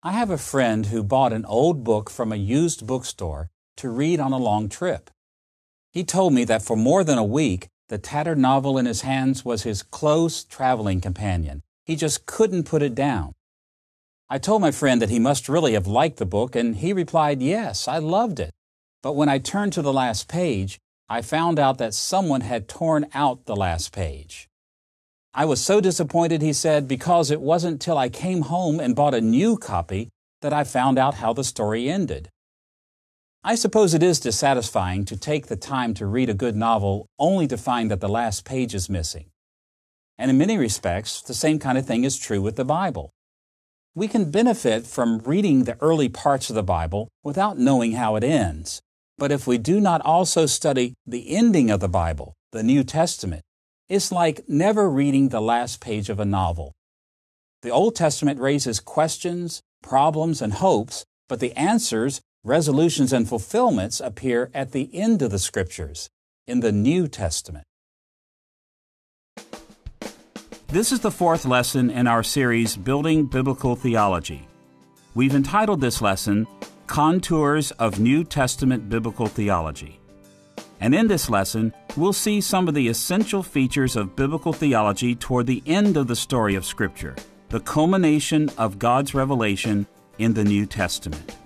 I have a friend who bought an old book from a used bookstore to read on a long trip. He told me that for more than a week, the tattered novel in his hands was his close traveling companion. He just couldn't put it down. I told my friend that he must really have liked the book, and he replied, Yes, I loved it. But when I turned to the last page, I found out that someone had torn out the last page. I was so disappointed, he said, because it wasn't till I came home and bought a new copy that I found out how the story ended. I suppose it is dissatisfying to take the time to read a good novel only to find that the last page is missing. And in many respects, the same kind of thing is true with the Bible. We can benefit from reading the early parts of the Bible without knowing how it ends. But if we do not also study the ending of the Bible, the New Testament, it's like never reading the last page of a novel. The Old Testament raises questions, problems, and hopes, but the answers, resolutions, and fulfillments appear at the end of the Scriptures, in the New Testament. This is the fourth lesson in our series, Building Biblical Theology. We've entitled this lesson, Contours of New Testament Biblical Theology. And in this lesson, we'll see some of the essential features of biblical theology toward the end of the story of Scripture, the culmination of God's revelation in the New Testament.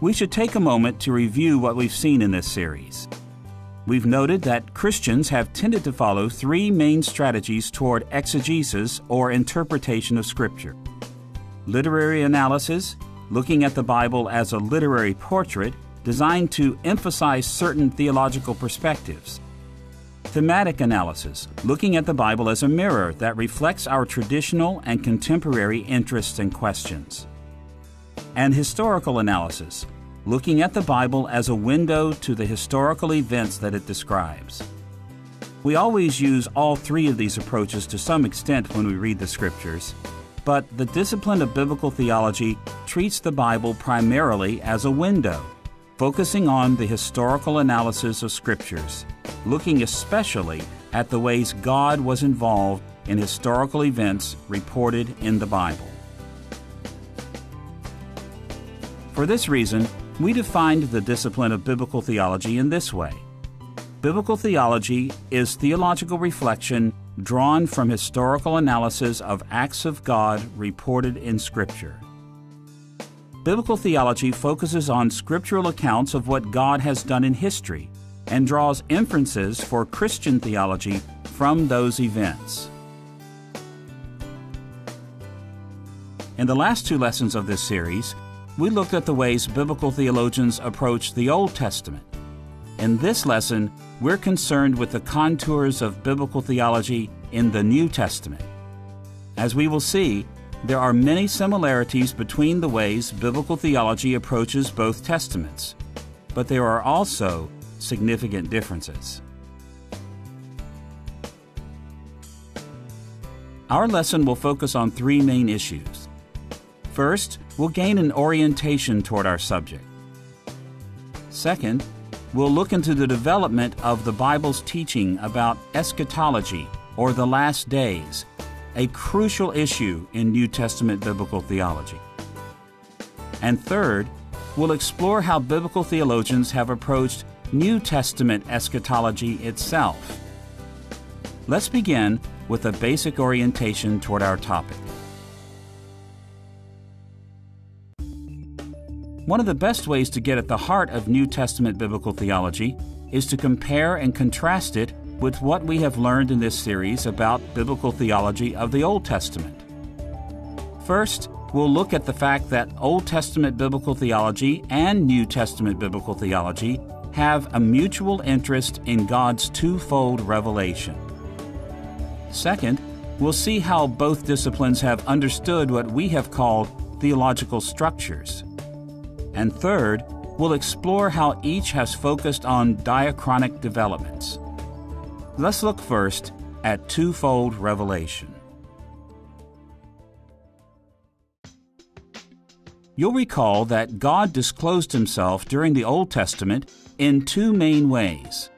We should take a moment to review what we've seen in this series. We've noted that Christians have tended to follow three main strategies toward exegesis or interpretation of Scripture literary analysis, looking at the Bible as a literary portrait designed to emphasize certain theological perspectives. Thematic analysis, looking at the Bible as a mirror that reflects our traditional and contemporary interests and questions. And historical analysis, looking at the Bible as a window to the historical events that it describes. We always use all three of these approaches to some extent when we read the Scriptures, but the discipline of biblical theology treats the Bible primarily as a window focusing on the historical analysis of scriptures, looking especially at the ways God was involved in historical events reported in the Bible. For this reason, we defined the discipline of biblical theology in this way Biblical theology is theological reflection drawn from historical analysis of acts of God reported in Scripture. Biblical theology focuses on scriptural accounts of what God has done in history and draws inferences for Christian theology from those events. In the last two lessons of this series, we looked at the ways biblical theologians approach the Old Testament. In this lesson, we're concerned with the contours of biblical theology in the New Testament. As we will see, there are many similarities between the ways biblical theology approaches both testaments, but there are also significant differences. Our lesson will focus on three main issues. First, we'll gain an orientation toward our subject. Second, we'll look into the development of the Bible's teaching about eschatology, or the last days, a crucial issue in New Testament biblical theology. And third, we'll explore how biblical theologians have approached New Testament eschatology itself. Let's begin with a basic orientation toward our topic. One of the best ways to get at the heart of New Testament biblical theology is to compare and contrast it with what we have learned in this series about biblical theology of the Old Testament. First, we'll look at the fact that Old Testament biblical theology and New Testament biblical theology have a mutual interest in God's twofold revelation. Second, we'll see how both disciplines have understood what we have called theological structures. And third, we'll explore how each has focused on diachronic developments. Let's look first at twofold revelation. You'll recall that God disclosed himself during the Old Testament in two main ways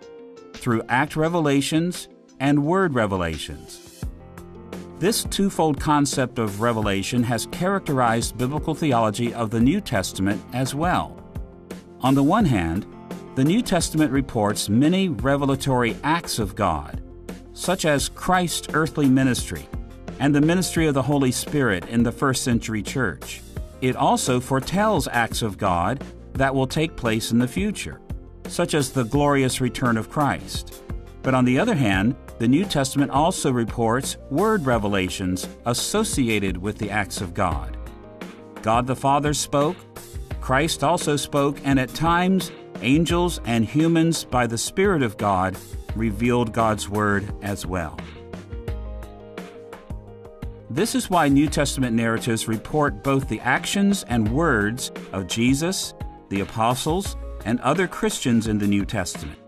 through act revelations and word revelations. This twofold concept of revelation has characterized biblical theology of the New Testament as well. On the one hand, the New Testament reports many revelatory acts of God, such as Christ's earthly ministry and the ministry of the Holy Spirit in the first century church. It also foretells acts of God that will take place in the future, such as the glorious return of Christ. But on the other hand, the New Testament also reports word revelations associated with the acts of God. God the Father spoke, Christ also spoke, and at times, angels and humans, by the Spirit of God, revealed God's Word as well. This is why New Testament narratives report both the actions and words of Jesus, the apostles, and other Christians in the New Testament,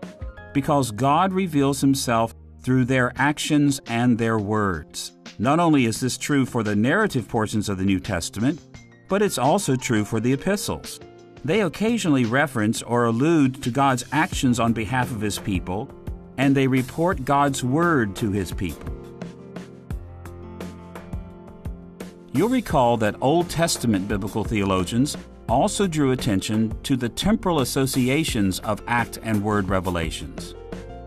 because God reveals Himself through their actions and their words. Not only is this true for the narrative portions of the New Testament, but it's also true for the epistles. They occasionally reference or allude to God's actions on behalf of His people, and they report God's word to His people. You'll recall that Old Testament biblical theologians also drew attention to the temporal associations of act and word revelations.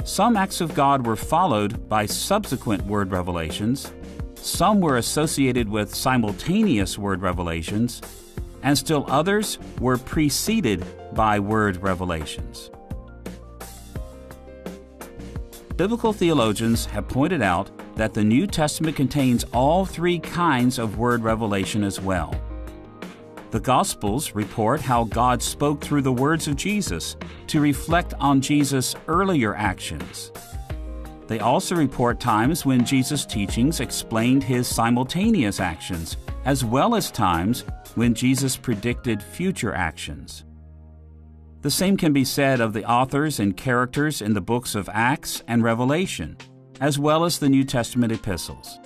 Some acts of God were followed by subsequent word revelations, some were associated with simultaneous word revelations, and still others were preceded by word revelations. Biblical theologians have pointed out that the New Testament contains all three kinds of word revelation as well. The Gospels report how God spoke through the words of Jesus to reflect on Jesus' earlier actions. They also report times when Jesus' teachings explained his simultaneous actions, as well as times when Jesus predicted future actions. The same can be said of the authors and characters in the books of Acts and Revelation, as well as the New Testament epistles.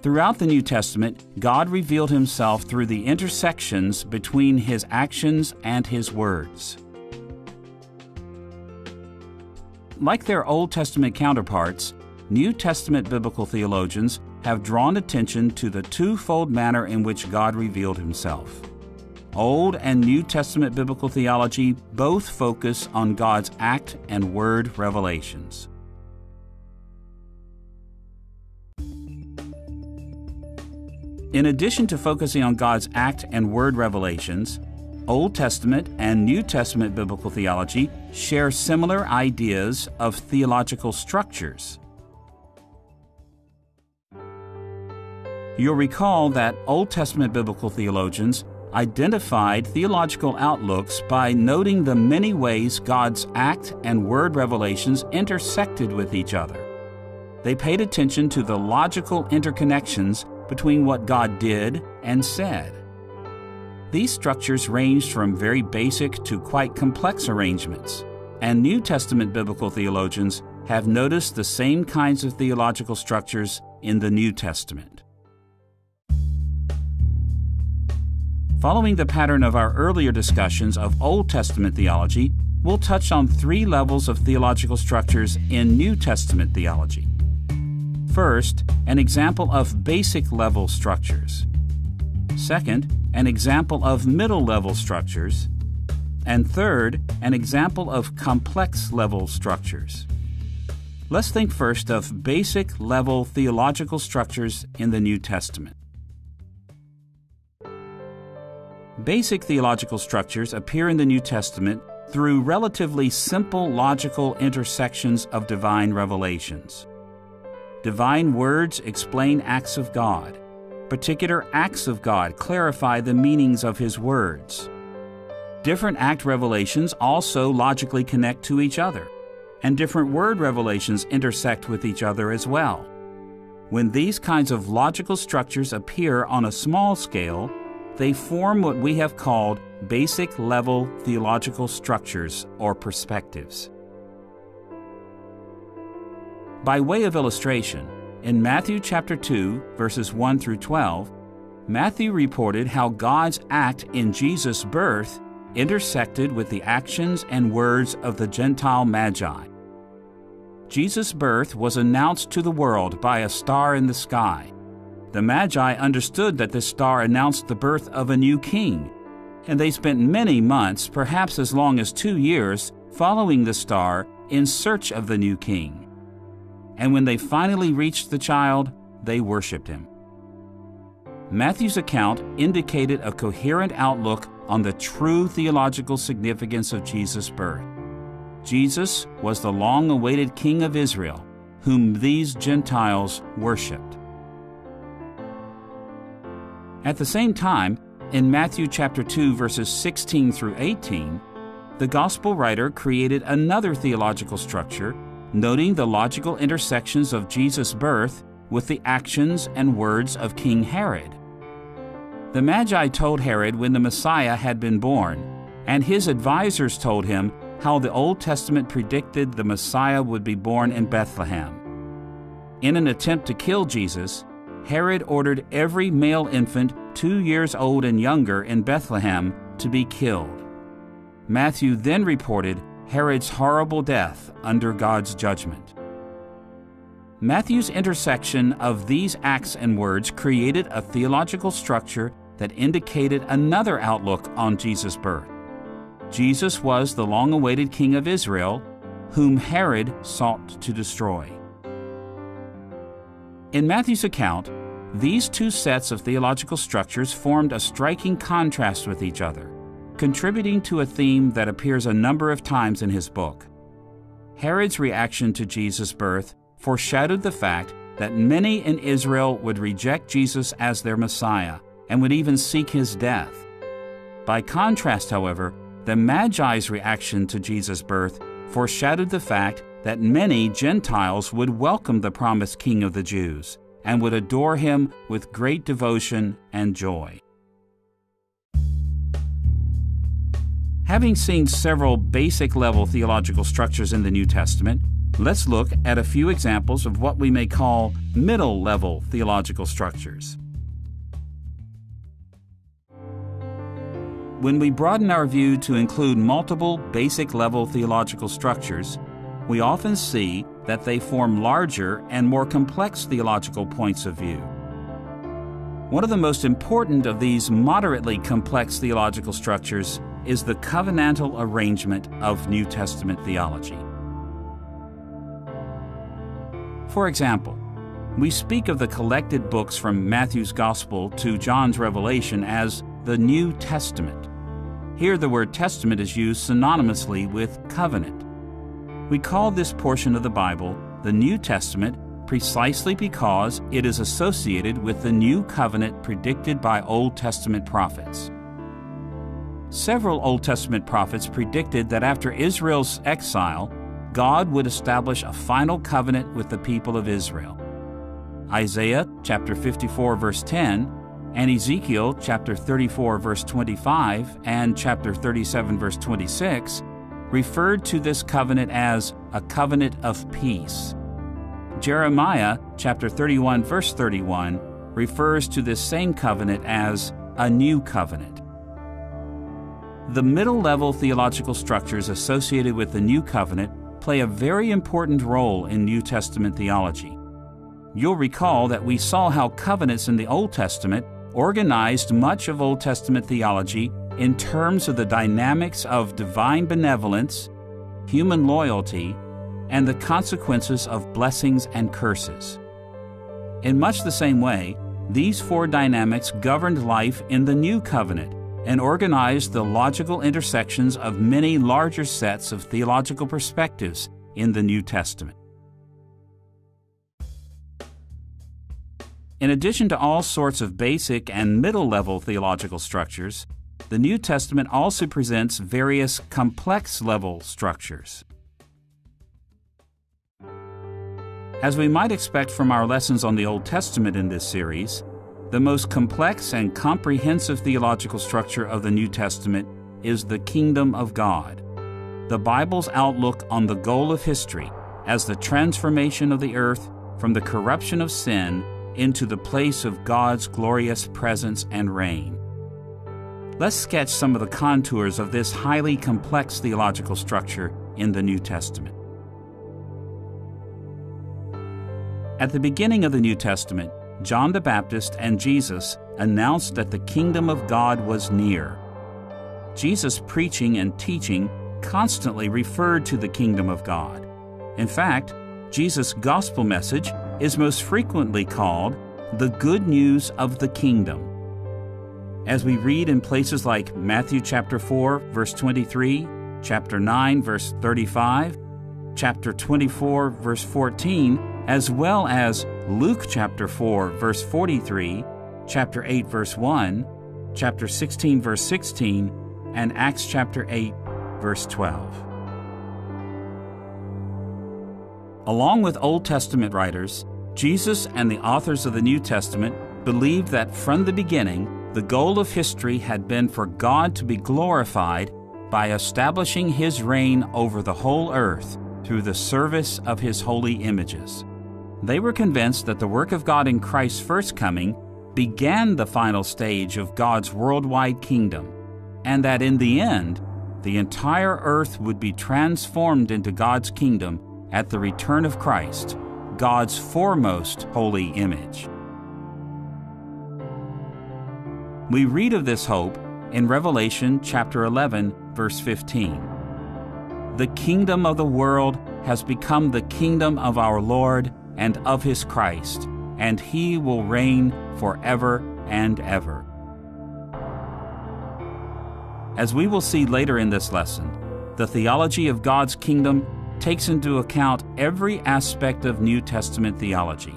Throughout the New Testament, God revealed himself through the intersections between his actions and his words. Like their Old Testament counterparts, New Testament biblical theologians have drawn attention to the twofold manner in which God revealed himself. Old and New Testament biblical theology both focus on God's act and word revelations. In addition to focusing on God's act and word revelations, Old Testament and New Testament biblical theology share similar ideas of theological structures. You'll recall that Old Testament biblical theologians identified theological outlooks by noting the many ways God's act and word revelations intersected with each other. They paid attention to the logical interconnections between what God did and said. These structures ranged from very basic to quite complex arrangements, and New Testament biblical theologians have noticed the same kinds of theological structures in the New Testament. Following the pattern of our earlier discussions of Old Testament theology, we'll touch on three levels of theological structures in New Testament theology. First, an example of basic level structures. Second, an example of middle level structures. And third, an example of complex level structures. Let's think first of basic level theological structures in the New Testament. Basic theological structures appear in the New Testament through relatively simple logical intersections of divine revelations. Divine words explain acts of God. Particular acts of God clarify the meanings of His words. Different act revelations also logically connect to each other, and different word revelations intersect with each other as well. When these kinds of logical structures appear on a small scale, they form what we have called basic level theological structures or perspectives. By way of illustration, in Matthew chapter 2, verses 1 through 12, Matthew reported how God's act in Jesus' birth intersected with the actions and words of the Gentile Magi. Jesus' birth was announced to the world by a star in the sky. The Magi understood that this star announced the birth of a new king, and they spent many months, perhaps as long as two years, following the star in search of the new king. And when they finally reached the child, they worshiped him. Matthew's account indicated a coherent outlook on the true theological significance of Jesus' birth. Jesus was the long awaited King of Israel, whom these Gentiles worshiped. At the same time, in Matthew chapter 2 verses 16 through 18, the gospel writer created another theological structure, noting the logical intersections of Jesus' birth with the actions and words of King Herod. The Magi told Herod when the Messiah had been born, and his advisers told him how the Old Testament predicted the Messiah would be born in Bethlehem. In an attempt to kill Jesus, Herod ordered every male infant two years old and younger in Bethlehem to be killed. Matthew then reported Herod's horrible death under God's judgment. Matthew's intersection of these acts and words created a theological structure that indicated another outlook on Jesus' birth. Jesus was the long awaited King of Israel, whom Herod sought to destroy. In Matthew's account, these two sets of theological structures formed a striking contrast with each other, contributing to a theme that appears a number of times in his book. Herod's reaction to Jesus' birth foreshadowed the fact that many in Israel would reject Jesus as their Messiah and would even seek his death. By contrast, however, the Magi's reaction to Jesus' birth foreshadowed the fact that many Gentiles would welcome the promised King of the Jews and would adore him with great devotion and joy. Having seen several basic level theological structures in the New Testament, let's look at a few examples of what we may call middle level theological structures. When we broaden our view to include multiple basic level theological structures, we often see that they form larger and more complex theological points of view. One of the most important of these moderately complex theological structures is the covenantal arrangement of New Testament theology. For example, we speak of the collected books from Matthew's Gospel to John's Revelation as the New Testament. Here, the word testament is used synonymously with covenant. We call this portion of the Bible the New Testament precisely because it is associated with the new covenant predicted by Old Testament prophets. Several Old Testament prophets predicted that after Israel's exile, God would establish a final covenant with the people of Israel. Isaiah chapter 54 verse 10 and Ezekiel chapter 34 verse 25 and chapter 37 verse 26 referred to this covenant as a covenant of peace. Jeremiah chapter 31 verse 31 refers to this same covenant as a new covenant. The middle level theological structures associated with the new covenant play a very important role in New Testament theology. You'll recall that we saw how covenants in the Old Testament organized much of Old Testament theology in terms of the dynamics of divine benevolence, human loyalty, and the consequences of blessings and curses. In much the same way, these four dynamics governed life in the New Covenant and organized the logical intersections of many larger sets of theological perspectives in the New Testament. In addition to all sorts of basic and middle level theological structures, the New Testament also presents various complex level structures. As we might expect from our lessons on the Old Testament in this series, the most complex and comprehensive theological structure of the New Testament is the kingdom of God. The Bible's outlook on the goal of history as the transformation of the earth from the corruption of sin into the place of God's glorious presence and reign. Let's sketch some of the contours of this highly complex theological structure in the New Testament. At the beginning of the New Testament, John the Baptist and Jesus announced that the kingdom of God was near. Jesus' preaching and teaching constantly referred to the kingdom of God. In fact, Jesus' gospel message is most frequently called the good news of the kingdom. As we read in places like Matthew chapter 4 verse 23, chapter 9 verse 35, chapter 24 verse 14, as well as Luke chapter 4, verse 43, chapter 8, verse 1, chapter 16, verse 16, and Acts chapter 8, verse 12. Along with Old Testament writers, Jesus and the authors of the New Testament believed that from the beginning, the goal of history had been for God to be glorified by establishing His reign over the whole earth through the service of His holy images. They were convinced that the work of God in Christ's first coming began the final stage of God's worldwide kingdom, and that in the end, the entire earth would be transformed into God's kingdom at the return of Christ, God's foremost holy image. We read of this hope in Revelation chapter 11, verse 15. The kingdom of the world has become the kingdom of our Lord and of his Christ, and he will reign forever and ever. As we will see later in this lesson, the theology of God's kingdom takes into account every aspect of New Testament theology.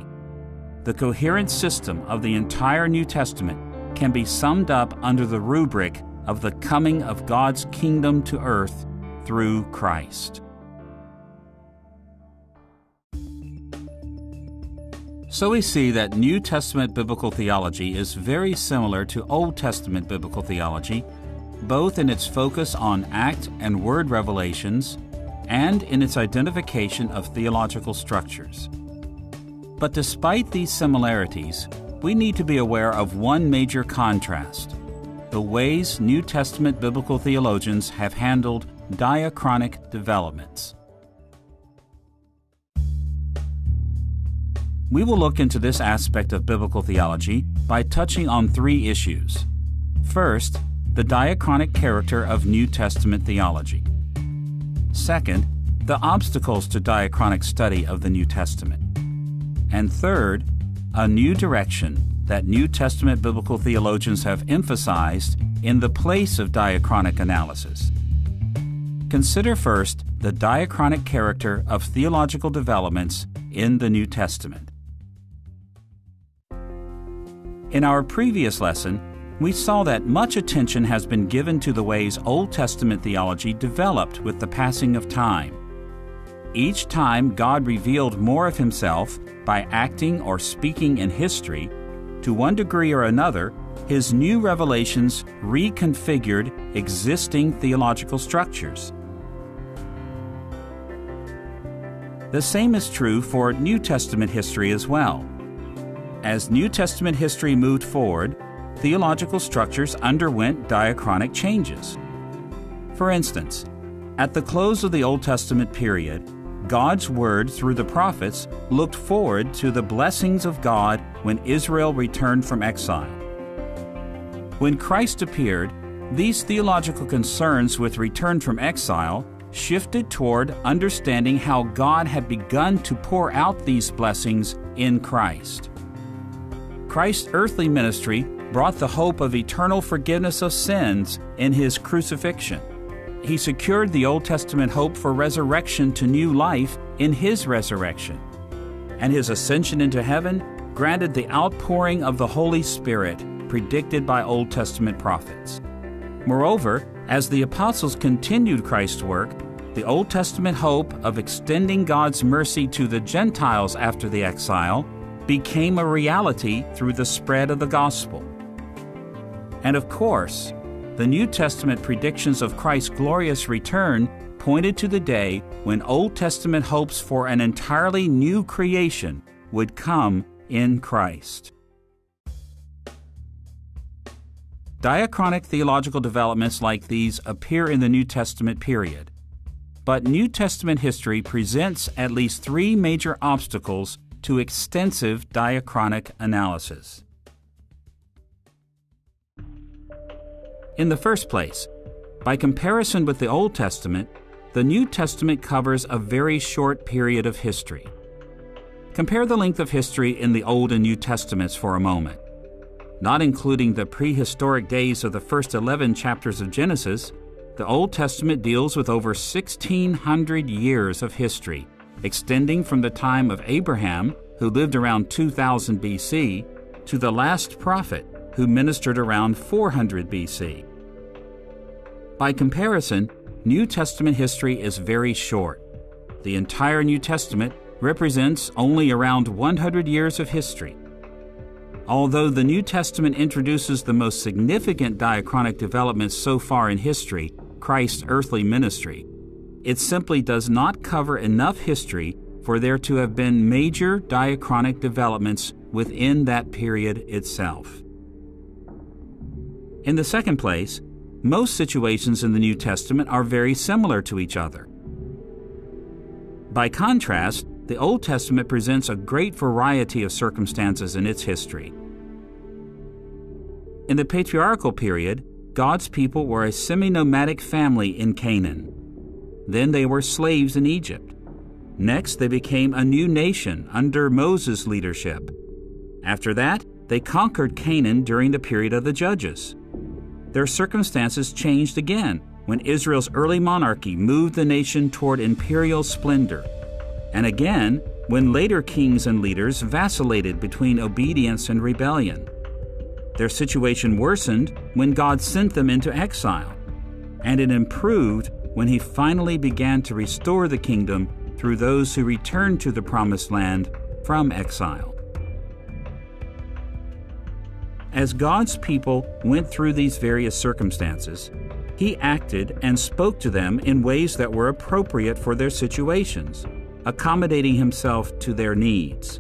The coherent system of the entire New Testament can be summed up under the rubric of the coming of God's kingdom to earth through Christ. So we see that New Testament biblical theology is very similar to Old Testament biblical theology, both in its focus on act and word revelations and in its identification of theological structures. But despite these similarities, we need to be aware of one major contrast the ways New Testament biblical theologians have handled diachronic developments. We will look into this aspect of biblical theology by touching on three issues. First, the diachronic character of New Testament theology. Second, the obstacles to diachronic study of the New Testament. And third, a new direction that New Testament biblical theologians have emphasized in the place of diachronic analysis. Consider first the diachronic character of theological developments in the New Testament. In our previous lesson, we saw that much attention has been given to the ways Old Testament theology developed with the passing of time. Each time God revealed more of Himself by acting or speaking in history, to one degree or another, His new revelations reconfigured existing theological structures. The same is true for New Testament history as well. As New Testament history moved forward, theological structures underwent diachronic changes. For instance, at the close of the Old Testament period, God's Word through the prophets looked forward to the blessings of God when Israel returned from exile. When Christ appeared, these theological concerns with return from exile shifted toward understanding how God had begun to pour out these blessings in Christ. Christ's earthly ministry brought the hope of eternal forgiveness of sins in his crucifixion. He secured the Old Testament hope for resurrection to new life in his resurrection. And his ascension into heaven granted the outpouring of the Holy Spirit predicted by Old Testament prophets. Moreover, as the apostles continued Christ's work, the Old Testament hope of extending God's mercy to the Gentiles after the exile became a reality through the spread of the gospel. And of course, the New Testament predictions of Christ's glorious return pointed to the day when Old Testament hopes for an entirely new creation would come in Christ. Diachronic theological developments like these appear in the New Testament period. But New Testament history presents at least three major obstacles to extensive diachronic analysis. In the first place, by comparison with the Old Testament, the New Testament covers a very short period of history. Compare the length of history in the Old and New Testaments for a moment. Not including the prehistoric days of the first 11 chapters of Genesis, the Old Testament deals with over 1,600 years of history, extending from the time of Abraham, who lived around 2000 BC, to the last prophet, who ministered around 400 BC. By comparison, New Testament history is very short. The entire New Testament represents only around 100 years of history. Although the New Testament introduces the most significant diachronic developments so far in history, Christ's earthly ministry, it simply does not cover enough history for there to have been major diachronic developments within that period itself. In the second place, most situations in the New Testament are very similar to each other. By contrast, the Old Testament presents a great variety of circumstances in its history. In the patriarchal period, God's people were a semi nomadic family in Canaan. Then they were slaves in Egypt. Next, they became a new nation under Moses' leadership. After that, they conquered Canaan during the period of the Judges. Their circumstances changed again when Israel's early monarchy moved the nation toward imperial splendor and again when later kings and leaders vacillated between obedience and rebellion. Their situation worsened when God sent them into exile, and it improved when He finally began to restore the kingdom through those who returned to the Promised Land from exile. As God's people went through these various circumstances, He acted and spoke to them in ways that were appropriate for their situations accommodating himself to their needs.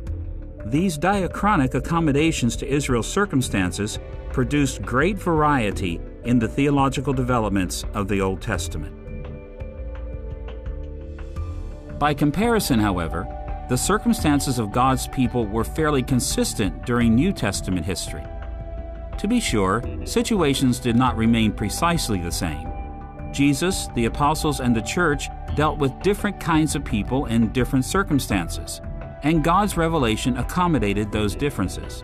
These diachronic accommodations to Israel's circumstances produced great variety in the theological developments of the Old Testament. By comparison, however, the circumstances of God's people were fairly consistent during New Testament history. To be sure, situations did not remain precisely the same. Jesus, the apostles, and the church dealt with different kinds of people in different circumstances, and God's revelation accommodated those differences.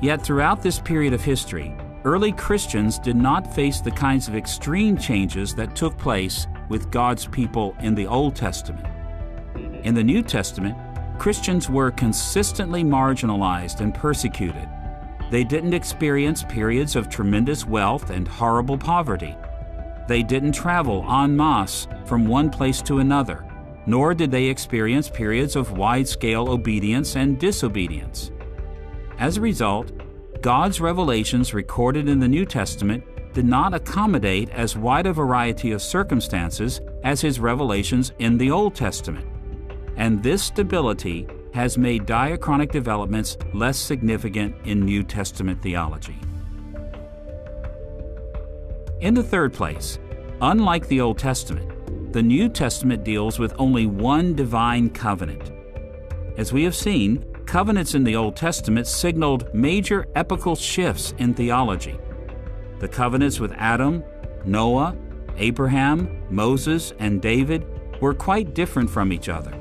Yet throughout this period of history, early Christians did not face the kinds of extreme changes that took place with God's people in the Old Testament. In the New Testament, Christians were consistently marginalized and persecuted. They didn't experience periods of tremendous wealth and horrible poverty. They didn't travel en masse from one place to another, nor did they experience periods of wide scale obedience and disobedience. As a result, God's revelations recorded in the New Testament did not accommodate as wide a variety of circumstances as his revelations in the Old Testament. And this stability has made diachronic developments less significant in New Testament theology. In the third place, unlike the Old Testament, the New Testament deals with only one divine covenant. As we have seen, covenants in the Old Testament signaled major epochal shifts in theology. The covenants with Adam, Noah, Abraham, Moses, and David were quite different from each other.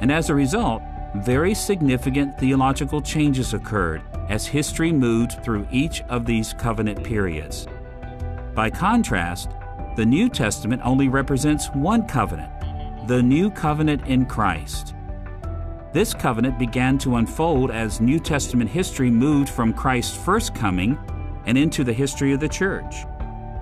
And as a result, very significant theological changes occurred as history moved through each of these covenant periods. By contrast, the New Testament only represents one covenant, the New Covenant in Christ. This covenant began to unfold as New Testament history moved from Christ's first coming and into the history of the church.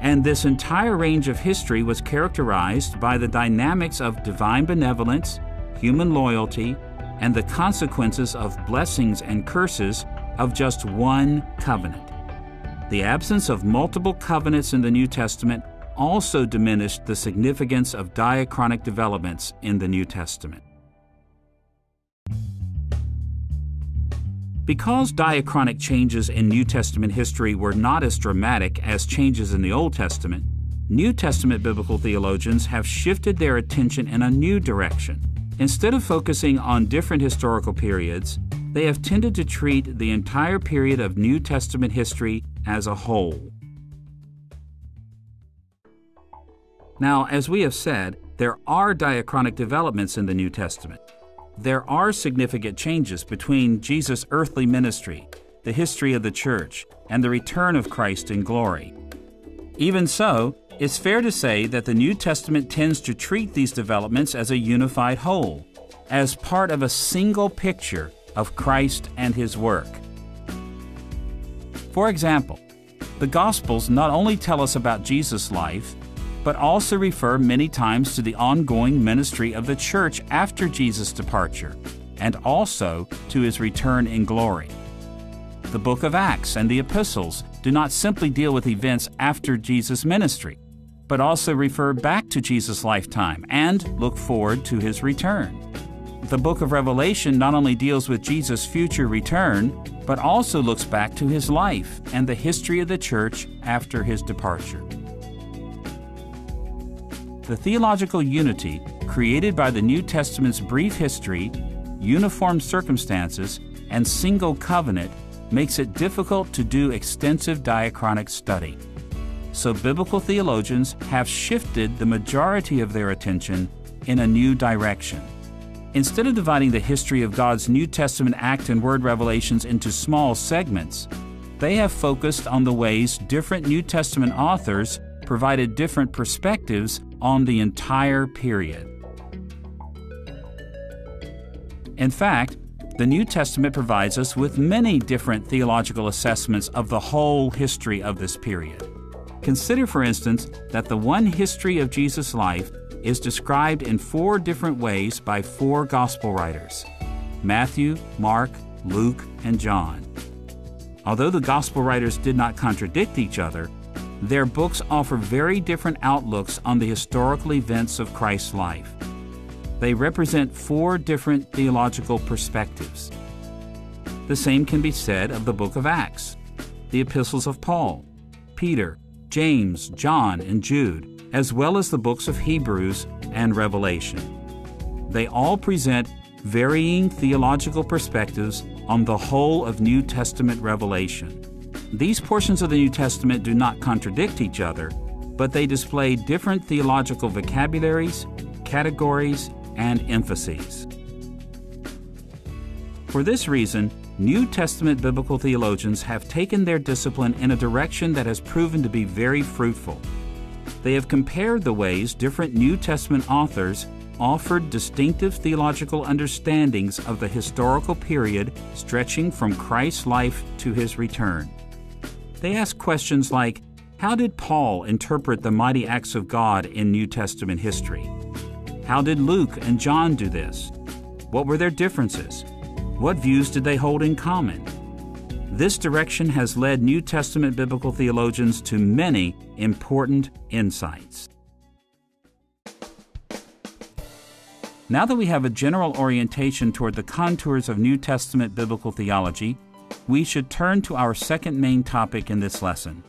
And this entire range of history was characterized by the dynamics of divine benevolence, human loyalty, and the consequences of blessings and curses of just one covenant. The absence of multiple covenants in the New Testament also diminished the significance of diachronic developments in the New Testament. Because diachronic changes in New Testament history were not as dramatic as changes in the Old Testament, New Testament biblical theologians have shifted their attention in a new direction. Instead of focusing on different historical periods, they have tended to treat the entire period of New Testament history as a whole. Now, as we have said, there are diachronic developments in the New Testament. There are significant changes between Jesus' earthly ministry, the history of the church, and the return of Christ in glory. Even so, it's fair to say that the New Testament tends to treat these developments as a unified whole, as part of a single picture of Christ and His work. For example, the Gospels not only tell us about Jesus' life, but also refer many times to the ongoing ministry of the church after Jesus' departure, and also to his return in glory. The book of Acts and the epistles do not simply deal with events after Jesus' ministry, but also refer back to Jesus' lifetime and look forward to his return. The book of Revelation not only deals with Jesus' future return, but also looks back to his life and the history of the church after his departure. The theological unity created by the New Testament's brief history, uniform circumstances, and single covenant makes it difficult to do extensive diachronic study so biblical theologians have shifted the majority of their attention in a new direction. Instead of dividing the history of God's New Testament act and word revelations into small segments, they have focused on the ways different New Testament authors provided different perspectives on the entire period. In fact, the New Testament provides us with many different theological assessments of the whole history of this period. Consider, for instance, that the one history of Jesus' life is described in four different ways by four gospel writers Matthew, Mark, Luke, and John. Although the gospel writers did not contradict each other, their books offer very different outlooks on the historical events of Christ's life. They represent four different theological perspectives. The same can be said of the book of Acts, the epistles of Paul, Peter, James, John, and Jude, as well as the books of Hebrews and Revelation. They all present varying theological perspectives on the whole of New Testament revelation. These portions of the New Testament do not contradict each other, but they display different theological vocabularies, categories, and emphases. For this reason, New Testament biblical theologians have taken their discipline in a direction that has proven to be very fruitful. They have compared the ways different New Testament authors offered distinctive theological understandings of the historical period stretching from Christ's life to his return. They ask questions like How did Paul interpret the mighty acts of God in New Testament history? How did Luke and John do this? What were their differences? What views did they hold in common? This direction has led New Testament biblical theologians to many important insights. Now that we have a general orientation toward the contours of New Testament biblical theology, we should turn to our second main topic in this lesson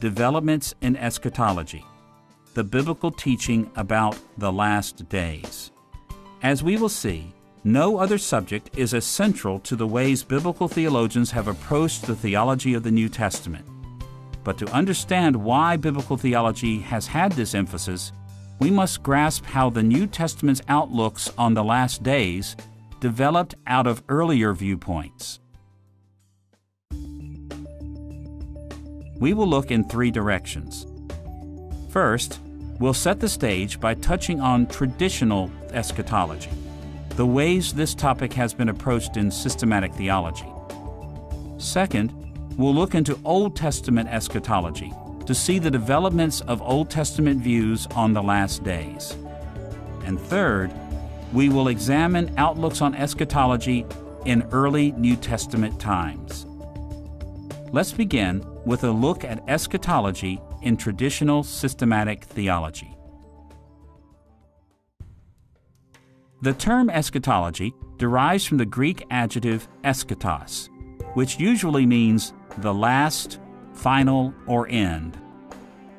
developments in eschatology, the biblical teaching about the last days. As we will see, no other subject is as central to the ways biblical theologians have approached the theology of the New Testament. But to understand why biblical theology has had this emphasis, we must grasp how the New Testament's outlooks on the last days developed out of earlier viewpoints. We will look in three directions. First, we'll set the stage by touching on traditional eschatology the ways this topic has been approached in systematic theology. Second, we'll look into Old Testament eschatology to see the developments of Old Testament views on the last days. And third, we will examine outlooks on eschatology in early New Testament times. Let's begin with a look at eschatology in traditional systematic theology. The term eschatology derives from the Greek adjective eschatos, which usually means the last, final, or end.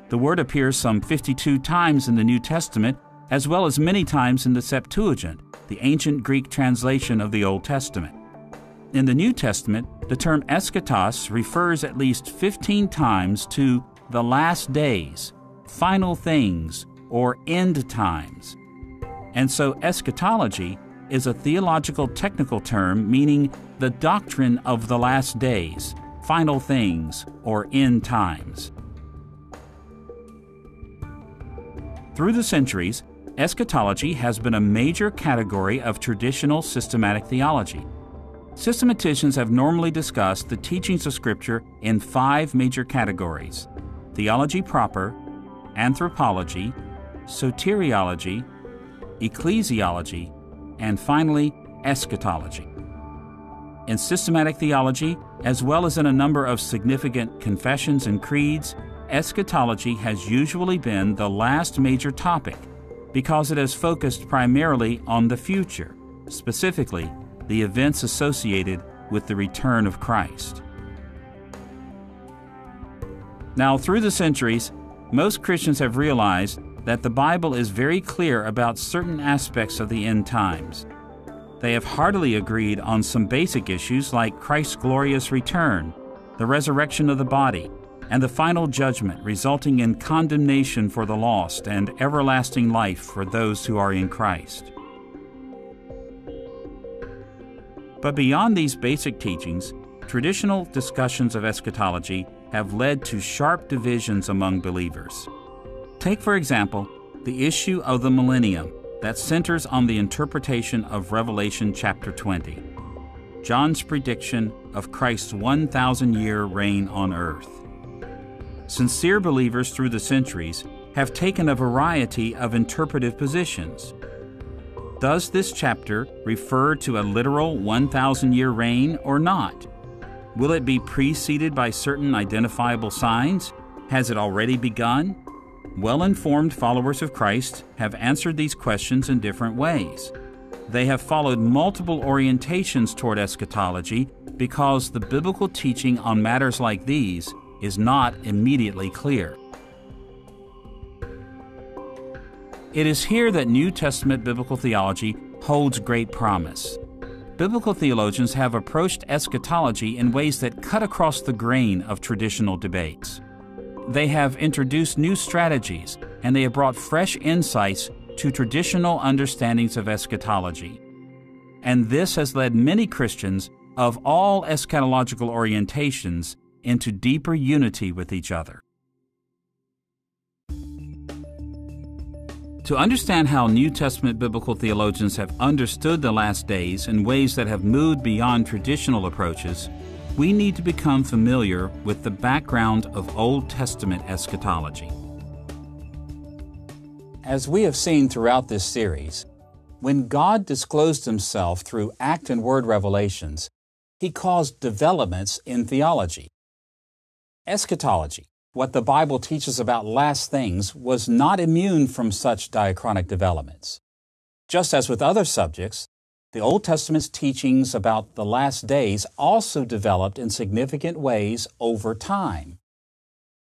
The word appears some 52 times in the New Testament, as well as many times in the Septuagint, the ancient Greek translation of the Old Testament. In the New Testament, the term eschatos refers at least 15 times to the last days, final things, or end times. And so eschatology is a theological technical term meaning the doctrine of the last days, final things, or end times. Through the centuries, eschatology has been a major category of traditional systematic theology. Systematicians have normally discussed the teachings of Scripture in five major categories theology proper, anthropology, soteriology, ecclesiology, and finally, eschatology. In systematic theology, as well as in a number of significant confessions and creeds, eschatology has usually been the last major topic because it has focused primarily on the future, specifically the events associated with the return of Christ. Now, through the centuries, most Christians have realized that the Bible is very clear about certain aspects of the end times. They have heartily agreed on some basic issues like Christ's glorious return, the resurrection of the body, and the final judgment resulting in condemnation for the lost and everlasting life for those who are in Christ. But beyond these basic teachings, traditional discussions of eschatology have led to sharp divisions among believers. Take, for example, the issue of the millennium that centers on the interpretation of Revelation chapter 20, John's prediction of Christ's 1,000 year reign on earth. Sincere believers through the centuries have taken a variety of interpretive positions. Does this chapter refer to a literal 1,000 year reign or not? Will it be preceded by certain identifiable signs? Has it already begun? Well informed followers of Christ have answered these questions in different ways. They have followed multiple orientations toward eschatology because the biblical teaching on matters like these is not immediately clear. It is here that New Testament biblical theology holds great promise. Biblical theologians have approached eschatology in ways that cut across the grain of traditional debates. They have introduced new strategies and they have brought fresh insights to traditional understandings of eschatology. And this has led many Christians of all eschatological orientations into deeper unity with each other. To understand how New Testament biblical theologians have understood the last days in ways that have moved beyond traditional approaches, we need to become familiar with the background of Old Testament eschatology. As we have seen throughout this series, when God disclosed Himself through act and word revelations, He caused developments in theology. Eschatology, what the Bible teaches about last things, was not immune from such diachronic developments. Just as with other subjects, the Old Testament's teachings about the last days also developed in significant ways over time.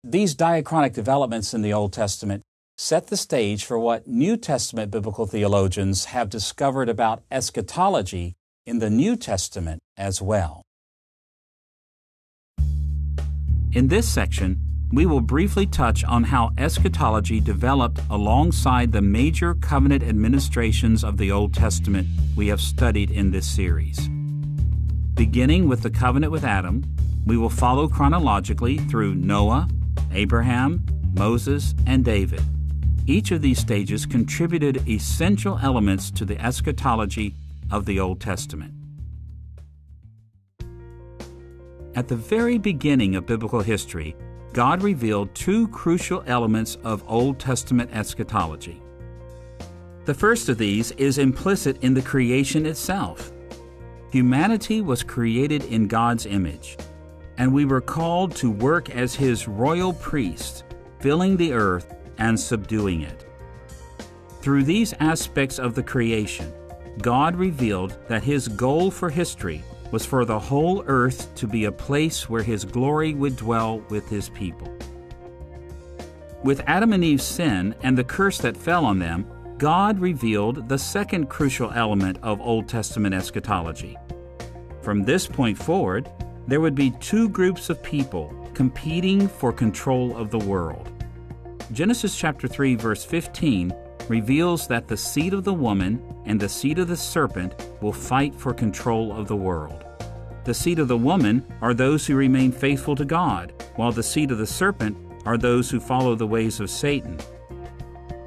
These diachronic developments in the Old Testament set the stage for what New Testament biblical theologians have discovered about eschatology in the New Testament as well. In this section, we will briefly touch on how eschatology developed alongside the major covenant administrations of the Old Testament we have studied in this series. Beginning with the covenant with Adam, we will follow chronologically through Noah, Abraham, Moses, and David. Each of these stages contributed essential elements to the eschatology of the Old Testament. At the very beginning of biblical history, God revealed two crucial elements of Old Testament eschatology. The first of these is implicit in the creation itself. Humanity was created in God's image, and we were called to work as His royal priests, filling the earth and subduing it. Through these aspects of the creation, God revealed that His goal for history was for the whole earth to be a place where His glory would dwell with His people. With Adam and Eve's sin and the curse that fell on them, God revealed the second crucial element of Old Testament eschatology. From this point forward, there would be two groups of people competing for control of the world. Genesis chapter 3 verse 15 reveals that the seed of the woman and the seed of the serpent will fight for control of the world. The seed of the woman are those who remain faithful to God, while the seed of the serpent are those who follow the ways of Satan.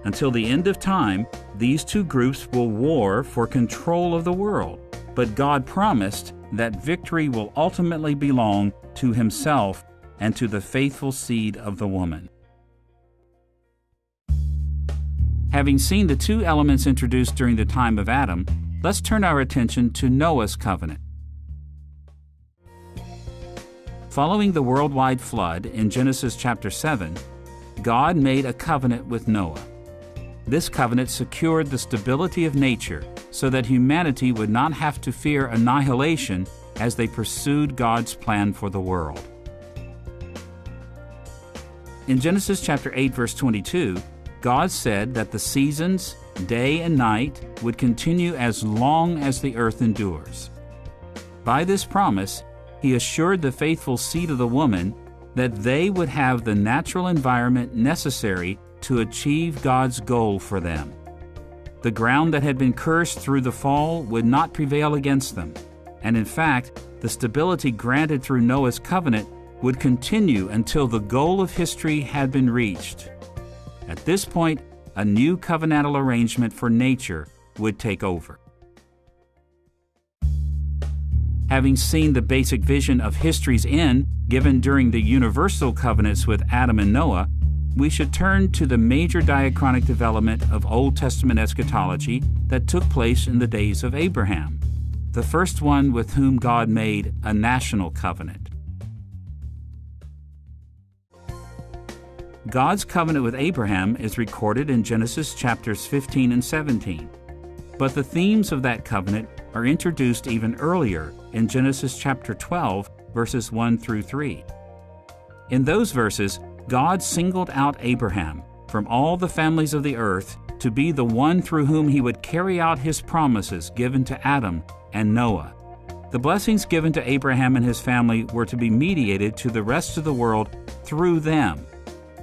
Until the end of time, these two groups will war for control of the world, but God promised that victory will ultimately belong to Himself and to the faithful seed of the woman. Having seen the two elements introduced during the time of Adam, let's turn our attention to Noah's covenant. Following the worldwide flood in Genesis chapter 7, God made a covenant with Noah. This covenant secured the stability of nature so that humanity would not have to fear annihilation as they pursued God's plan for the world. In Genesis chapter 8 verse 22, God said that the seasons, day and night, would continue as long as the earth endures. By this promise, he assured the faithful seed of the woman that they would have the natural environment necessary to achieve God's goal for them. The ground that had been cursed through the fall would not prevail against them, and in fact, the stability granted through Noah's covenant would continue until the goal of history had been reached. At this point, a new covenantal arrangement for nature would take over. Having seen the basic vision of history's end given during the universal covenants with Adam and Noah, we should turn to the major diachronic development of Old Testament eschatology that took place in the days of Abraham, the first one with whom God made a national covenant. God's covenant with Abraham is recorded in Genesis chapters 15 and 17. But the themes of that covenant are introduced even earlier in Genesis chapter 12, verses 1 through 3. In those verses, God singled out Abraham from all the families of the earth to be the one through whom he would carry out his promises given to Adam and Noah. The blessings given to Abraham and his family were to be mediated to the rest of the world through them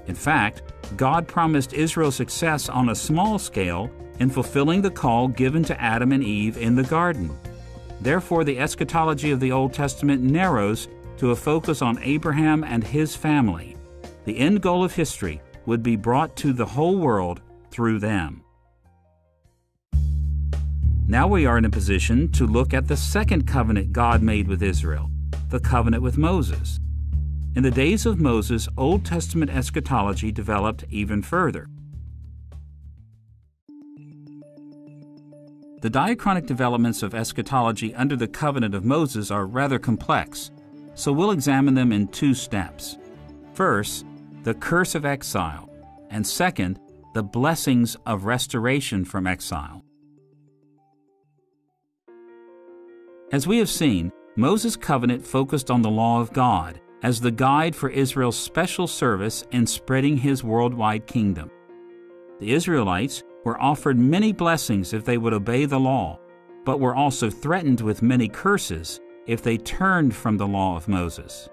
in fact, God promised Israel success on a small scale in fulfilling the call given to Adam and Eve in the garden. Therefore, the eschatology of the Old Testament narrows to a focus on Abraham and his family. The end goal of history would be brought to the whole world through them. Now we are in a position to look at the second covenant God made with Israel, the covenant with Moses. In the days of Moses, Old Testament eschatology developed even further. The diachronic developments of eschatology under the covenant of Moses are rather complex, so we'll examine them in two steps. First, the curse of exile, and second, the blessings of restoration from exile. As we have seen, Moses' covenant focused on the law of God as the guide for Israel's special service in spreading his worldwide kingdom. The Israelites were offered many blessings if they would obey the law, but were also threatened with many curses if they turned from the law of Moses.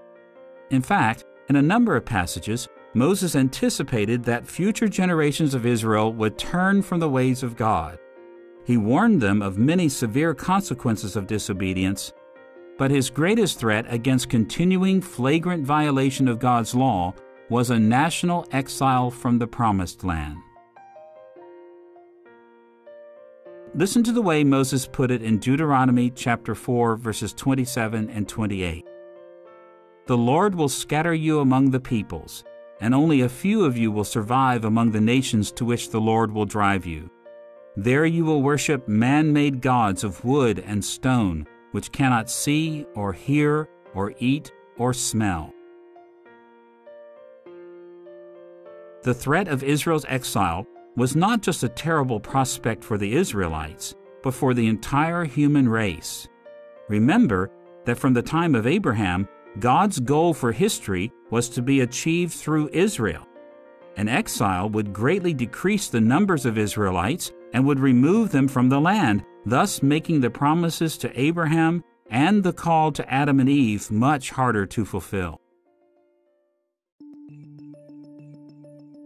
In fact, in a number of passages, Moses anticipated that future generations of Israel would turn from the ways of God. He warned them of many severe consequences of disobedience but his greatest threat against continuing flagrant violation of God's law was a national exile from the Promised Land. Listen to the way Moses put it in Deuteronomy chapter 4 verses 27 and 28. The Lord will scatter you among the peoples, and only a few of you will survive among the nations to which the Lord will drive you. There you will worship man-made gods of wood and stone which cannot see or hear or eat or smell. The threat of Israel's exile was not just a terrible prospect for the Israelites, but for the entire human race. Remember that from the time of Abraham, God's goal for history was to be achieved through Israel. An exile would greatly decrease the numbers of Israelites and would remove them from the land, thus making the promises to Abraham and the call to Adam and Eve much harder to fulfill.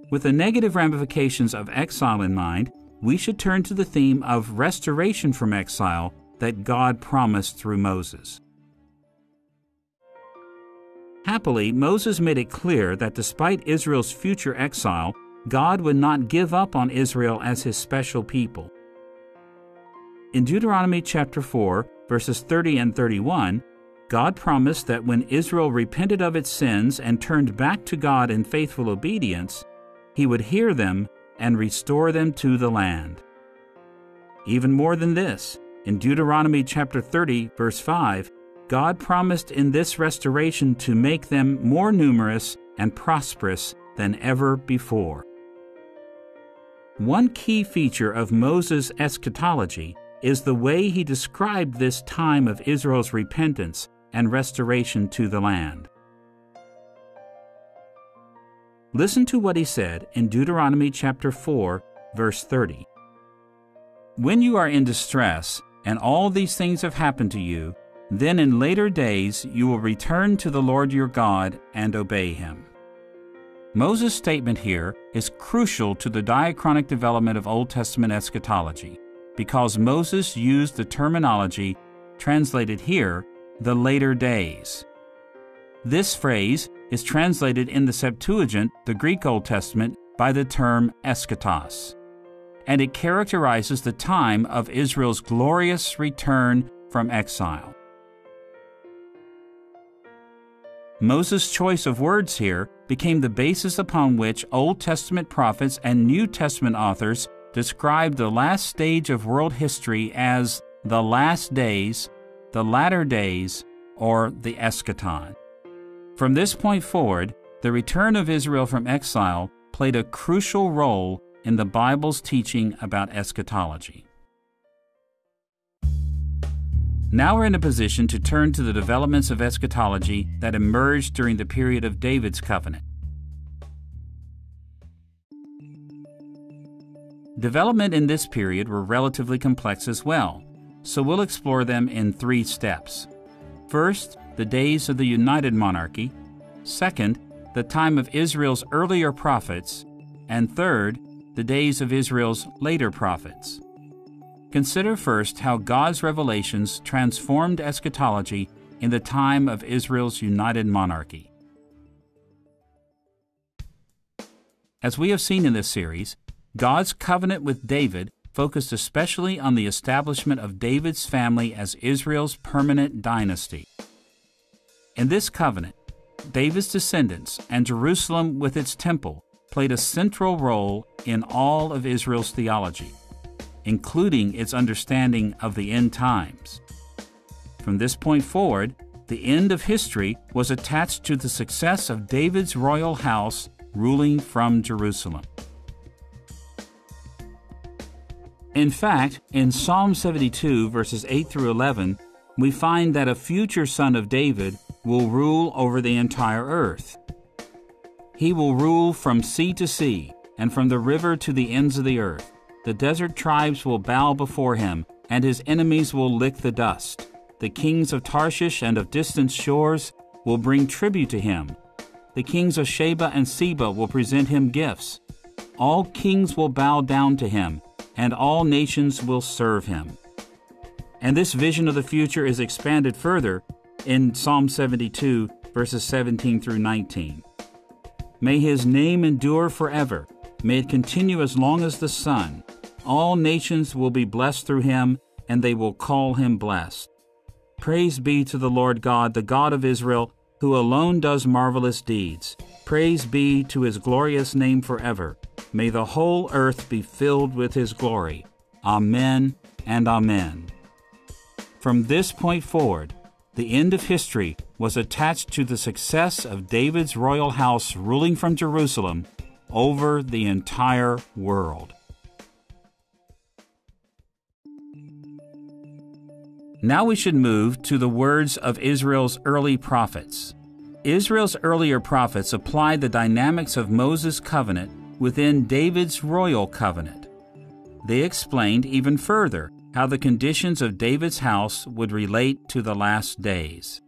With the negative ramifications of exile in mind, we should turn to the theme of restoration from exile that God promised through Moses. Happily, Moses made it clear that despite Israel's future exile, God would not give up on Israel as his special people. In Deuteronomy chapter 4, verses 30 and 31, God promised that when Israel repented of its sins and turned back to God in faithful obedience, he would hear them and restore them to the land. Even more than this, in Deuteronomy chapter 30, verse 5, God promised in this restoration to make them more numerous and prosperous than ever before. One key feature of Moses' eschatology is the way he described this time of Israel's repentance and restoration to the land. Listen to what he said in Deuteronomy chapter 4, verse 30. When you are in distress, and all these things have happened to you, then in later days you will return to the Lord your God and obey him. Moses' statement here is crucial to the diachronic development of Old Testament eschatology because Moses used the terminology translated here, the later days. This phrase is translated in the Septuagint, the Greek Old Testament, by the term eschatos, and it characterizes the time of Israel's glorious return from exile. Moses' choice of words here became the basis upon which Old Testament prophets and New Testament authors described the last stage of world history as the last days, the latter days, or the eschaton. From this point forward, the return of Israel from exile played a crucial role in the Bible's teaching about eschatology. Now we're in a position to turn to the developments of eschatology that emerged during the period of David's covenant. Development in this period were relatively complex as well, so we'll explore them in three steps. First, the days of the united monarchy. Second, the time of Israel's earlier prophets. And third, the days of Israel's later prophets. Consider first how God's revelations transformed eschatology in the time of Israel's united monarchy. As we have seen in this series, God's covenant with David focused especially on the establishment of David's family as Israel's permanent dynasty. In this covenant, David's descendants and Jerusalem with its temple played a central role in all of Israel's theology including its understanding of the end times. From this point forward, the end of history was attached to the success of David's royal house ruling from Jerusalem. In fact, in Psalm 72, verses 8 through 11, we find that a future son of David will rule over the entire earth. He will rule from sea to sea and from the river to the ends of the earth. The desert tribes will bow before him, and his enemies will lick the dust. The kings of Tarshish and of distant shores will bring tribute to him. The kings of Sheba and Seba will present him gifts. All kings will bow down to him, and all nations will serve him. And this vision of the future is expanded further in Psalm 72, verses 17 through 19. May his name endure forever. May it continue as long as the sun. All nations will be blessed through him, and they will call him blessed. Praise be to the Lord God, the God of Israel, who alone does marvelous deeds. Praise be to his glorious name forever. May the whole earth be filled with his glory. Amen and Amen. From this point forward, the end of history was attached to the success of David's royal house ruling from Jerusalem over the entire world. Now we should move to the words of Israel's early prophets. Israel's earlier prophets applied the dynamics of Moses' covenant within David's royal covenant. they explained even further how the conditions of David's house would relate to the last days.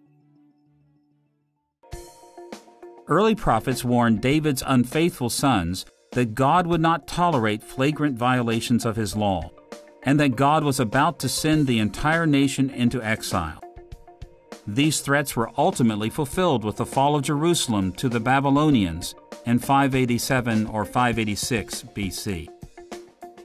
Early prophets warned David's unfaithful sons that God would not tolerate flagrant violations of his law, and that God was about to send the entire nation into exile. These threats were ultimately fulfilled with the fall of Jerusalem to the Babylonians in 587 or 586 BC.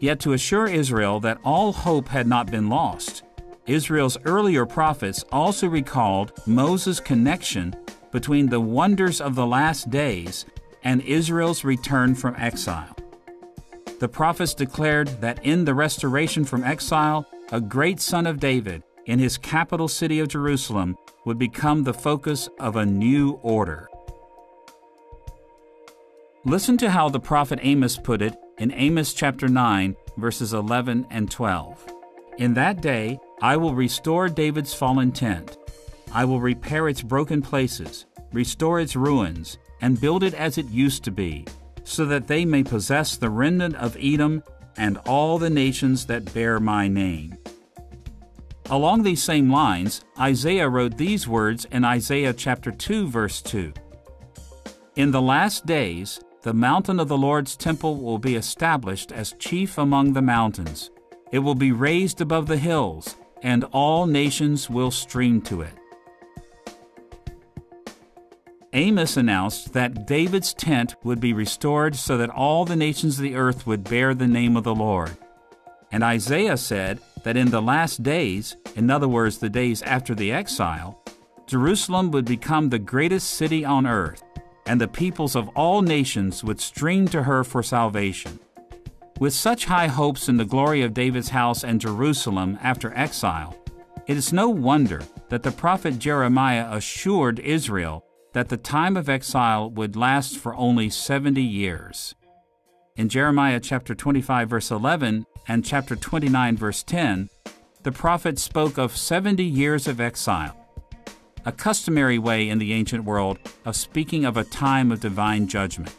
Yet to assure Israel that all hope had not been lost, Israel's earlier prophets also recalled Moses' connection between the wonders of the last days and Israel's return from exile. The prophets declared that in the restoration from exile, a great son of David, in his capital city of Jerusalem, would become the focus of a new order. Listen to how the prophet Amos put it in Amos chapter 9, verses 11 and 12. In that day I will restore David's fallen tent. I will repair its broken places, restore its ruins, and build it as it used to be, so that they may possess the remnant of Edom and all the nations that bear my name. Along these same lines, Isaiah wrote these words in Isaiah chapter 2 verse 2. In the last days the mountain of the Lord's temple will be established as chief among the mountains. It will be raised above the hills, and all nations will stream to it. Amos announced that David's tent would be restored so that all the nations of the earth would bear the name of the Lord. And Isaiah said that in the last days, in other words, the days after the exile, Jerusalem would become the greatest city on earth and the peoples of all nations would stream to her for salvation. With such high hopes in the glory of David's house and Jerusalem after exile, it is no wonder that the prophet Jeremiah assured Israel that the time of exile would last for only 70 years. In Jeremiah chapter 25 verse 11 and chapter 29 verse 10, the prophet spoke of 70 years of exile a customary way in the ancient world of speaking of a time of divine judgment.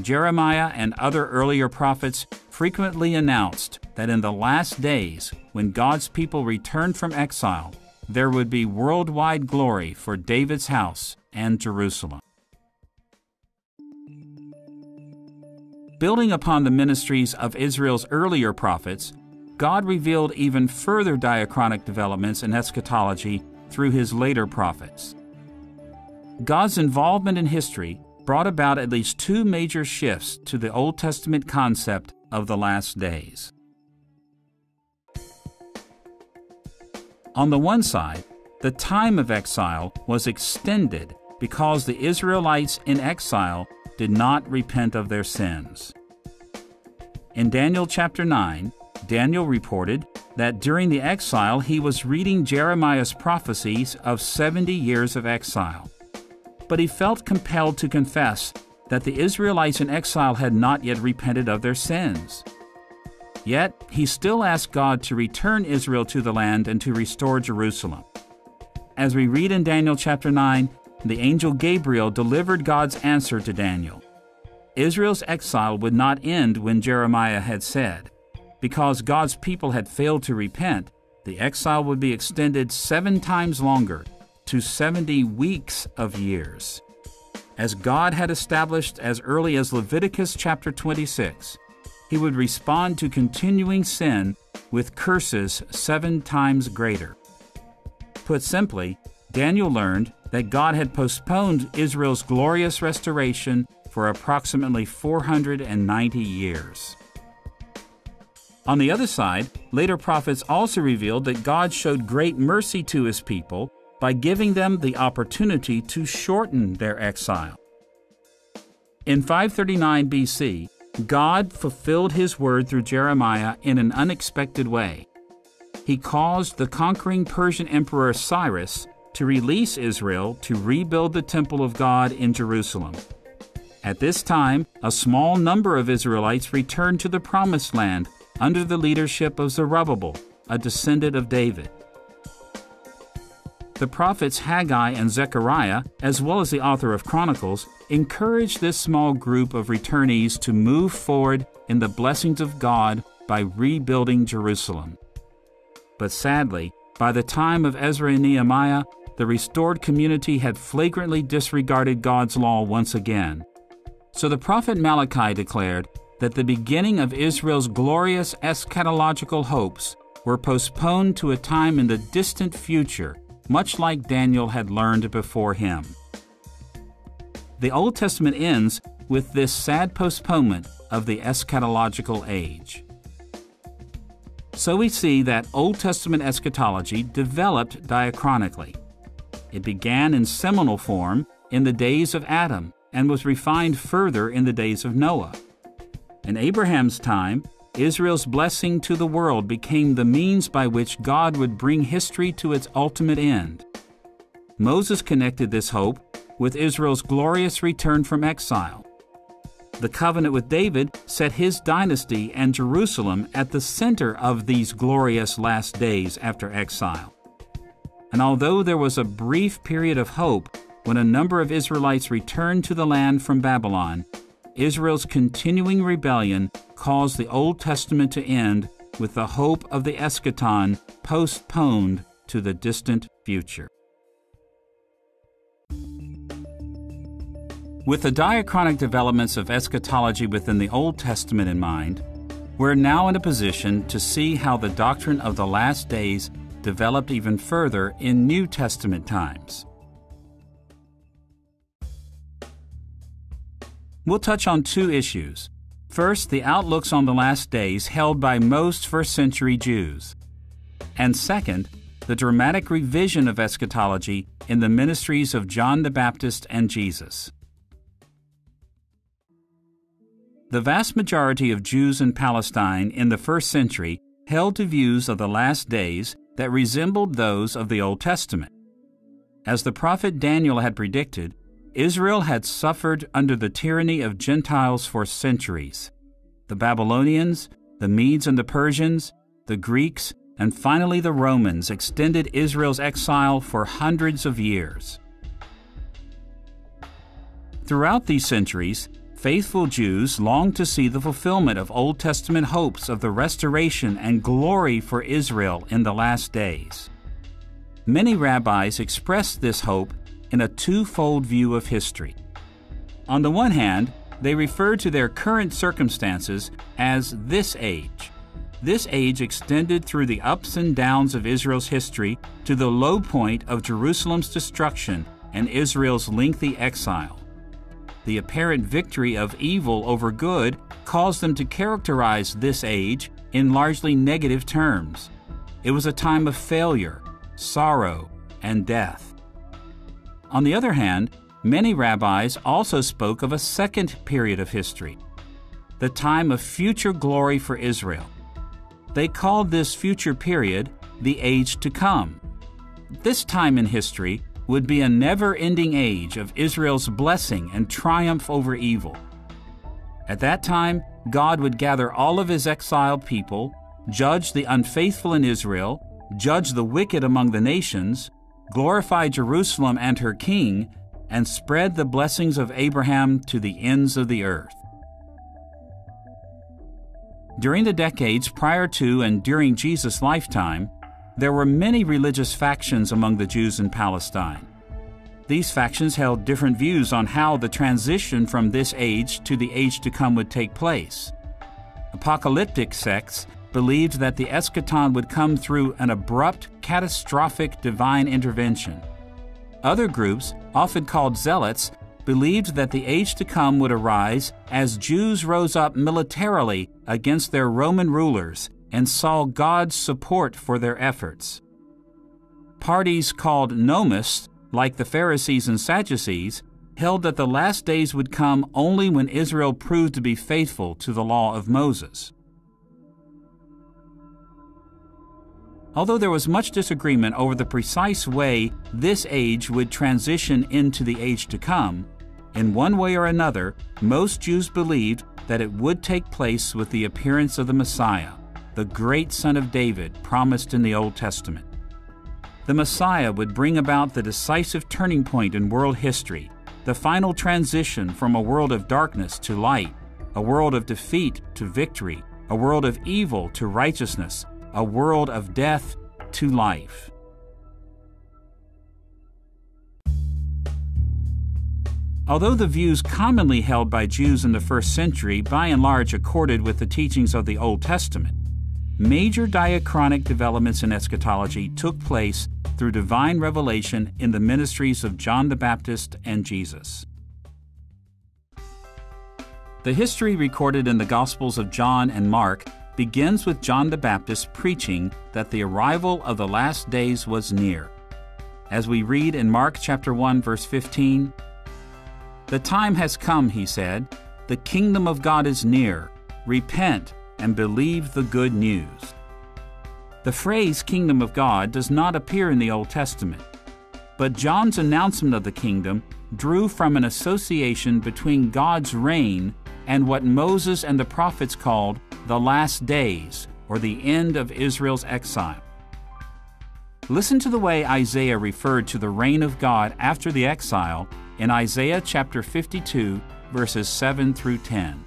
Jeremiah and other earlier prophets frequently announced that in the last days, when God's people returned from exile, there would be worldwide glory for David's house and Jerusalem. Building upon the ministries of Israel's earlier prophets, God revealed even further diachronic developments in eschatology through his later prophets. God's involvement in history brought about at least two major shifts to the Old Testament concept of the last days. On the one side, the time of exile was extended because the Israelites in exile did not repent of their sins. In Daniel chapter 9, Daniel reported that during the exile he was reading Jeremiah's prophecies of 70 years of exile. But he felt compelled to confess that the Israelites in exile had not yet repented of their sins. Yet he still asked God to return Israel to the land and to restore Jerusalem. As we read in Daniel chapter 9, the angel Gabriel delivered God's answer to Daniel. Israel's exile would not end when Jeremiah had said, because God's people had failed to repent, the exile would be extended seven times longer to 70 weeks of years. As God had established as early as Leviticus chapter 26, he would respond to continuing sin with curses seven times greater. Put simply, Daniel learned that God had postponed Israel's glorious restoration for approximately 490 years. On the other side, later prophets also revealed that God showed great mercy to his people by giving them the opportunity to shorten their exile. In 539 BC, God fulfilled his word through Jeremiah in an unexpected way. He caused the conquering Persian Emperor Cyrus to release Israel to rebuild the temple of God in Jerusalem. At this time, a small number of Israelites returned to the Promised Land under the leadership of Zerubbabel, a descendant of David. The prophets Haggai and Zechariah, as well as the author of Chronicles, encouraged this small group of returnees to move forward in the blessings of God by rebuilding Jerusalem. But sadly, by the time of Ezra and Nehemiah, the restored community had flagrantly disregarded God's law once again. So the prophet Malachi declared that the beginning of Israel's glorious eschatological hopes were postponed to a time in the distant future, much like Daniel had learned before him. The Old Testament ends with this sad postponement of the eschatological age. So we see that Old Testament eschatology developed diachronically. It began in seminal form in the days of Adam and was refined further in the days of Noah. In Abraham's time, Israel's blessing to the world became the means by which God would bring history to its ultimate end. Moses connected this hope with Israel's glorious return from exile. The covenant with David set his dynasty and Jerusalem at the center of these glorious last days after exile. And although there was a brief period of hope when a number of Israelites returned to the land from Babylon, Israel's continuing rebellion caused the Old Testament to end with the hope of the eschaton postponed to the distant future. With the diachronic developments of eschatology within the Old Testament in mind, we're now in a position to see how the doctrine of the last days developed even further in New Testament times. We'll touch on two issues. First, the outlooks on the last days held by most first century Jews. And second, the dramatic revision of eschatology in the ministries of John the Baptist and Jesus. The vast majority of Jews in Palestine in the first century held to views of the last days that resembled those of the Old Testament. As the prophet Daniel had predicted, Israel had suffered under the tyranny of Gentiles for centuries. The Babylonians, the Medes and the Persians, the Greeks, and finally the Romans extended Israel's exile for hundreds of years. Throughout these centuries, faithful Jews longed to see the fulfillment of Old Testament hopes of the restoration and glory for Israel in the last days. Many rabbis expressed this hope in a twofold view of history. On the one hand, they refer to their current circumstances as this age. This age extended through the ups and downs of Israel's history to the low point of Jerusalem's destruction and Israel's lengthy exile. The apparent victory of evil over good caused them to characterize this age in largely negative terms. It was a time of failure, sorrow, and death. On the other hand, many rabbis also spoke of a second period of history, the time of future glory for Israel. They called this future period the age to come. This time in history would be a never ending age of Israel's blessing and triumph over evil. At that time, God would gather all of his exiled people, judge the unfaithful in Israel, judge the wicked among the nations, glorify Jerusalem and her king, and spread the blessings of Abraham to the ends of the earth. During the decades prior to and during Jesus' lifetime, there were many religious factions among the Jews in Palestine. These factions held different views on how the transition from this age to the age to come would take place. Apocalyptic sects believed that the eschaton would come through an abrupt, catastrophic divine intervention. Other groups, often called zealots, believed that the age to come would arise as Jews rose up militarily against their Roman rulers and saw God's support for their efforts. Parties called nomists, like the Pharisees and Sadducees, held that the last days would come only when Israel proved to be faithful to the law of Moses. Although there was much disagreement over the precise way this age would transition into the age to come, in one way or another, most Jews believed that it would take place with the appearance of the Messiah, the great Son of David promised in the Old Testament. The Messiah would bring about the decisive turning point in world history, the final transition from a world of darkness to light, a world of defeat to victory, a world of evil to righteousness, a world of death to life. Although the views commonly held by Jews in the first century by and large accorded with the teachings of the Old Testament, major diachronic developments in eschatology took place through divine revelation in the ministries of John the Baptist and Jesus. The history recorded in the Gospels of John and Mark begins with John the Baptist preaching that the arrival of the last days was near. As we read in Mark chapter 1 verse 15, the time has come, he said. The kingdom of God is near. Repent and believe the good news. The phrase kingdom of God does not appear in the Old Testament, but John's announcement of the kingdom drew from an association between God's reign and what Moses and the prophets called the last days, or the end of Israel's exile. Listen to the way Isaiah referred to the reign of God after the exile in Isaiah chapter 52, verses 7 through 10.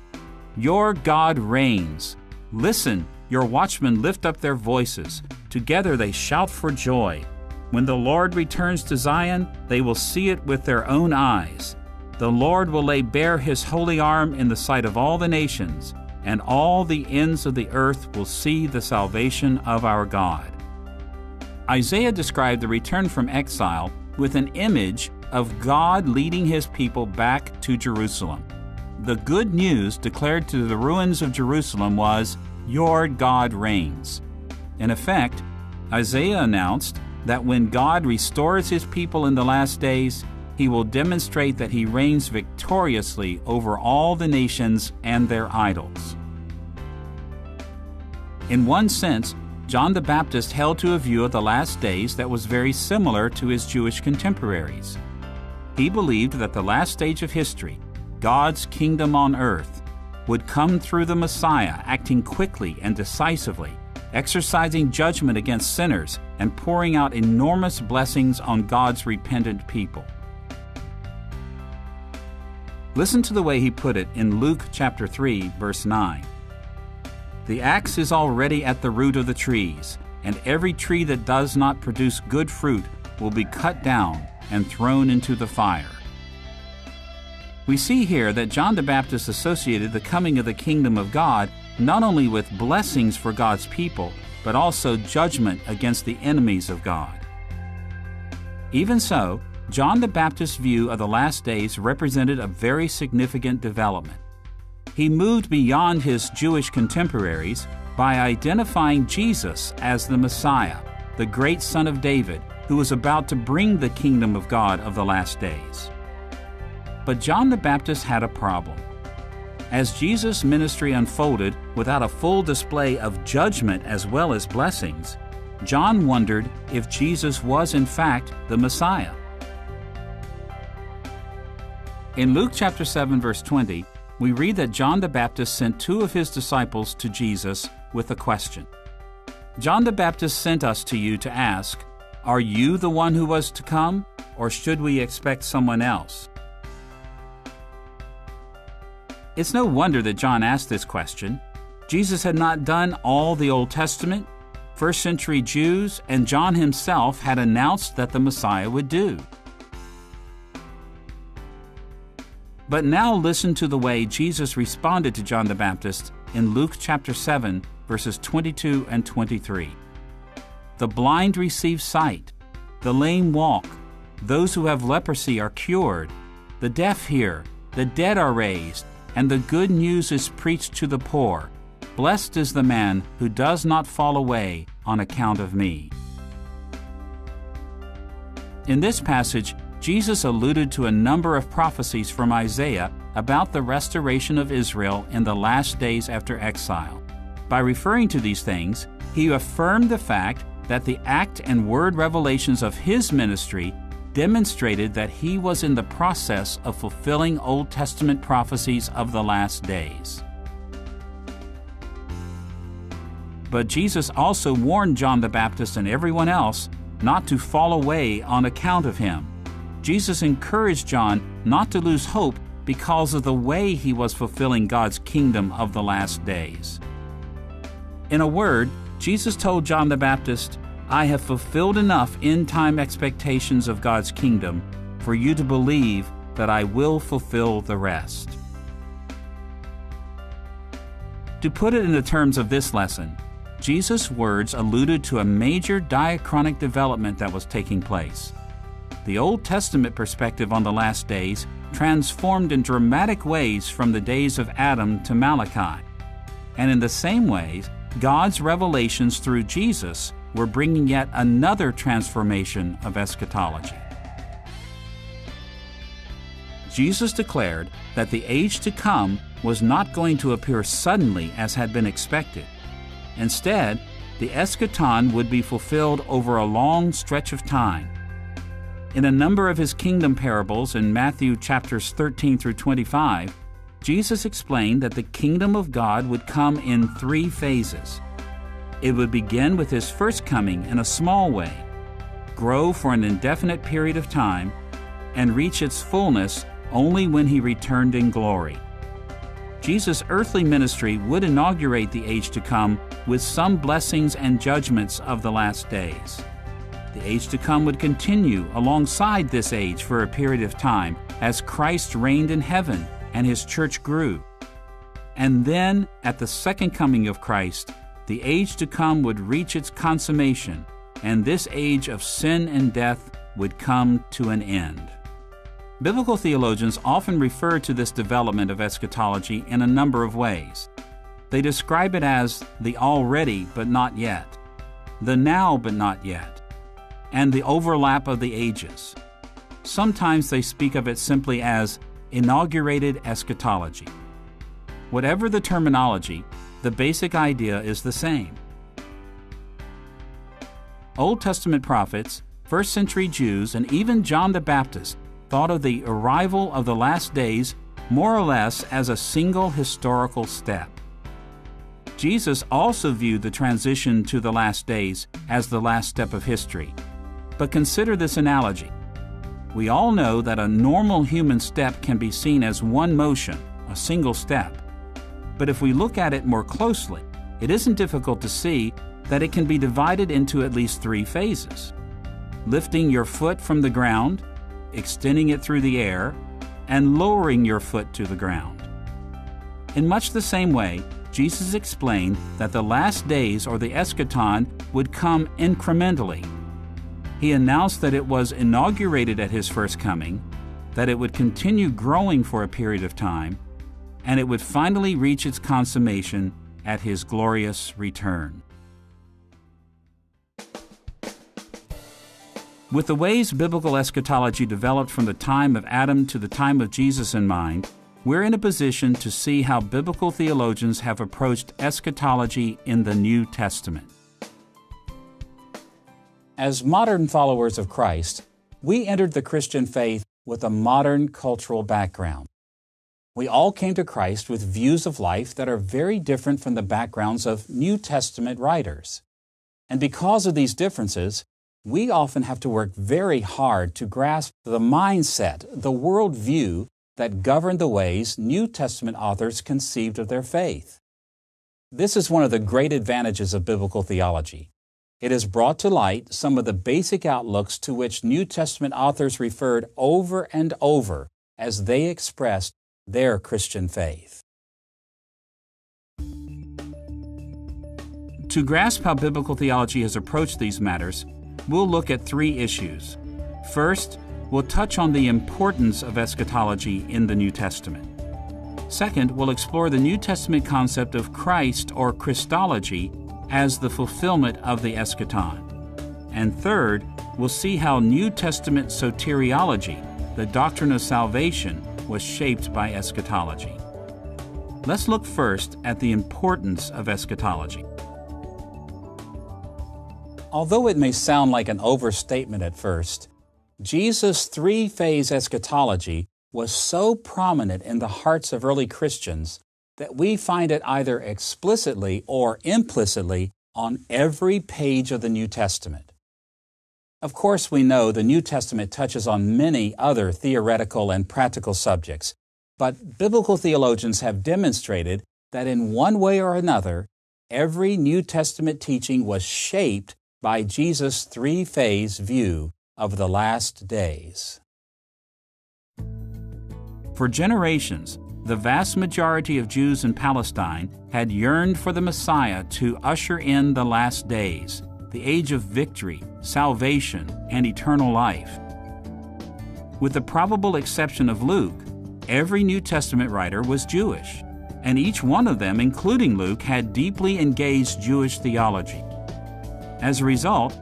Your God reigns. Listen, your watchmen lift up their voices. Together they shout for joy. When the Lord returns to Zion, they will see it with their own eyes. The Lord will lay bare his holy arm in the sight of all the nations, and all the ends of the earth will see the salvation of our God. Isaiah described the return from exile with an image of God leading his people back to Jerusalem. The good news declared to the ruins of Jerusalem was, Your God reigns. In effect, Isaiah announced that when God restores his people in the last days, he will demonstrate that he reigns victoriously over all the nations and their idols. In one sense, John the Baptist held to a view of the last days that was very similar to his Jewish contemporaries. He believed that the last stage of history, God's kingdom on earth, would come through the Messiah acting quickly and decisively, exercising judgment against sinners, and pouring out enormous blessings on God's repentant people. Listen to the way he put it in Luke chapter 3, verse 9. The axe is already at the root of the trees, and every tree that does not produce good fruit will be cut down and thrown into the fire. We see here that John the Baptist associated the coming of the kingdom of God not only with blessings for God's people, but also judgment against the enemies of God. Even so, John the Baptist's view of the last days represented a very significant development. He moved beyond his Jewish contemporaries by identifying Jesus as the Messiah, the great Son of David, who was about to bring the kingdom of God of the last days. But John the Baptist had a problem. As Jesus' ministry unfolded without a full display of judgment as well as blessings, John wondered if Jesus was in fact the Messiah. In Luke chapter 7 verse 20, we read that John the Baptist sent two of his disciples to Jesus with a question. John the Baptist sent us to you to ask, are you the one who was to come, or should we expect someone else? It's no wonder that John asked this question. Jesus had not done all the Old Testament, first century Jews, and John himself had announced that the Messiah would do. But now listen to the way Jesus responded to John the Baptist in Luke chapter 7, verses 22 and 23. The blind receive sight, the lame walk, those who have leprosy are cured, the deaf hear, the dead are raised, and the good news is preached to the poor. Blessed is the man who does not fall away on account of me. In this passage, Jesus alluded to a number of prophecies from Isaiah about the restoration of Israel in the last days after exile. By referring to these things, he affirmed the fact that the act and word revelations of his ministry demonstrated that he was in the process of fulfilling Old Testament prophecies of the last days. But Jesus also warned John the Baptist and everyone else not to fall away on account of him. Jesus encouraged John not to lose hope because of the way he was fulfilling God's kingdom of the last days. In a word, Jesus told John the Baptist, I have fulfilled enough end time expectations of God's kingdom for you to believe that I will fulfill the rest. To put it in the terms of this lesson, Jesus' words alluded to a major diachronic development that was taking place. The Old Testament perspective on the last days transformed in dramatic ways from the days of Adam to Malachi. And in the same ways, God's revelations through Jesus were bringing yet another transformation of eschatology. Jesus declared that the age to come was not going to appear suddenly as had been expected. Instead, the eschaton would be fulfilled over a long stretch of time. In a number of his kingdom parables in Matthew chapters 13 through 25, Jesus explained that the kingdom of God would come in three phases. It would begin with his first coming in a small way, grow for an indefinite period of time, and reach its fullness only when he returned in glory. Jesus' earthly ministry would inaugurate the age to come with some blessings and judgments of the last days. The age to come would continue alongside this age for a period of time as Christ reigned in heaven and his church grew. And then, at the second coming of Christ, the age to come would reach its consummation, and this age of sin and death would come to an end. Biblical theologians often refer to this development of eschatology in a number of ways. They describe it as the already but not yet, the now but not yet, and the overlap of the ages. Sometimes they speak of it simply as inaugurated eschatology. Whatever the terminology, the basic idea is the same. Old Testament prophets, first century Jews, and even John the Baptist thought of the arrival of the last days more or less as a single historical step. Jesus also viewed the transition to the last days as the last step of history. But consider this analogy. We all know that a normal human step can be seen as one motion, a single step. But if we look at it more closely, it isn't difficult to see that it can be divided into at least three phases. Lifting your foot from the ground, extending it through the air, and lowering your foot to the ground. In much the same way, Jesus explained that the last days or the eschaton would come incrementally. He announced that it was inaugurated at his first coming, that it would continue growing for a period of time, and it would finally reach its consummation at his glorious return. With the ways biblical eschatology developed from the time of Adam to the time of Jesus in mind, we're in a position to see how biblical theologians have approached eschatology in the New Testament. As modern followers of Christ, we entered the Christian faith with a modern cultural background. We all came to Christ with views of life that are very different from the backgrounds of New Testament writers. And because of these differences, we often have to work very hard to grasp the mindset, the worldview that governed the ways New Testament authors conceived of their faith. This is one of the great advantages of biblical theology. It has brought to light some of the basic outlooks to which New Testament authors referred over and over as they expressed their Christian faith. To grasp how biblical theology has approached these matters, we'll look at three issues. First, we'll touch on the importance of eschatology in the New Testament. Second, we'll explore the New Testament concept of Christ or Christology as the fulfillment of the eschaton. And third, we'll see how New Testament soteriology, the doctrine of salvation, was shaped by eschatology. Let's look first at the importance of eschatology. Although it may sound like an overstatement at first, Jesus' three phase eschatology was so prominent in the hearts of early Christians that we find it either explicitly or implicitly on every page of the New Testament. Of course, we know the New Testament touches on many other theoretical and practical subjects, but biblical theologians have demonstrated that in one way or another, every New Testament teaching was shaped by Jesus' three phase view of the last days. For generations, the vast majority of Jews in Palestine had yearned for the Messiah to usher in the last days, the age of victory, salvation, and eternal life. With the probable exception of Luke, every New Testament writer was Jewish, and each one of them, including Luke, had deeply engaged Jewish theology. As a result,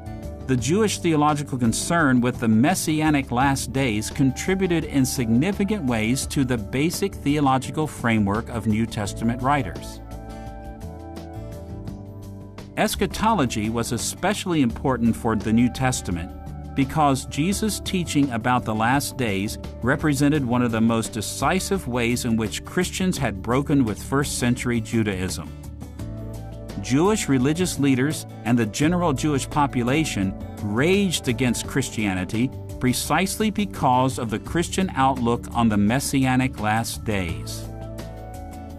the Jewish theological concern with the messianic last days contributed in significant ways to the basic theological framework of New Testament writers. Eschatology was especially important for the New Testament because Jesus' teaching about the last days represented one of the most decisive ways in which Christians had broken with first century Judaism. Jewish religious leaders and the general Jewish population raged against Christianity precisely because of the Christian outlook on the messianic last days.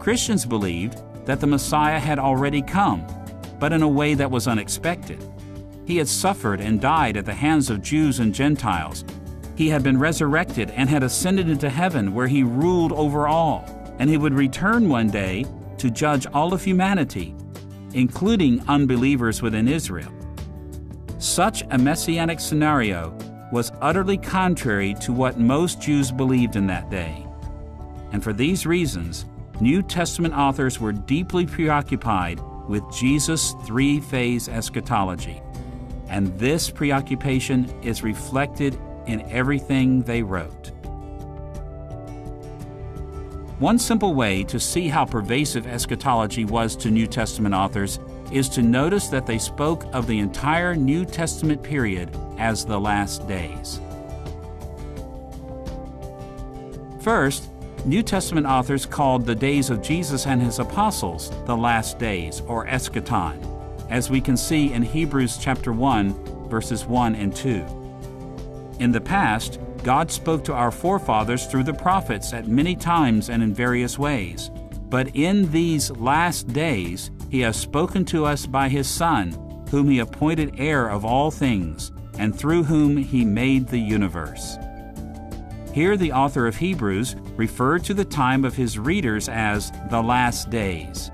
Christians believed that the Messiah had already come, but in a way that was unexpected. He had suffered and died at the hands of Jews and Gentiles. He had been resurrected and had ascended into heaven where he ruled over all, and he would return one day to judge all of humanity, including unbelievers within Israel. Such a messianic scenario was utterly contrary to what most Jews believed in that day. And for these reasons, New Testament authors were deeply preoccupied with Jesus' three phase eschatology and this preoccupation is reflected in everything they wrote. One simple way to see how pervasive eschatology was to New Testament authors is to notice that they spoke of the entire New Testament period as the last days. First, New Testament authors called the days of Jesus and his apostles the last days, or eschaton as we can see in Hebrews chapter 1, verses 1 and 2. In the past, God spoke to our forefathers through the prophets at many times and in various ways. But in these last days, He has spoken to us by His Son, whom He appointed heir of all things, and through whom He made the universe. Here, the author of Hebrews referred to the time of his readers as the last days.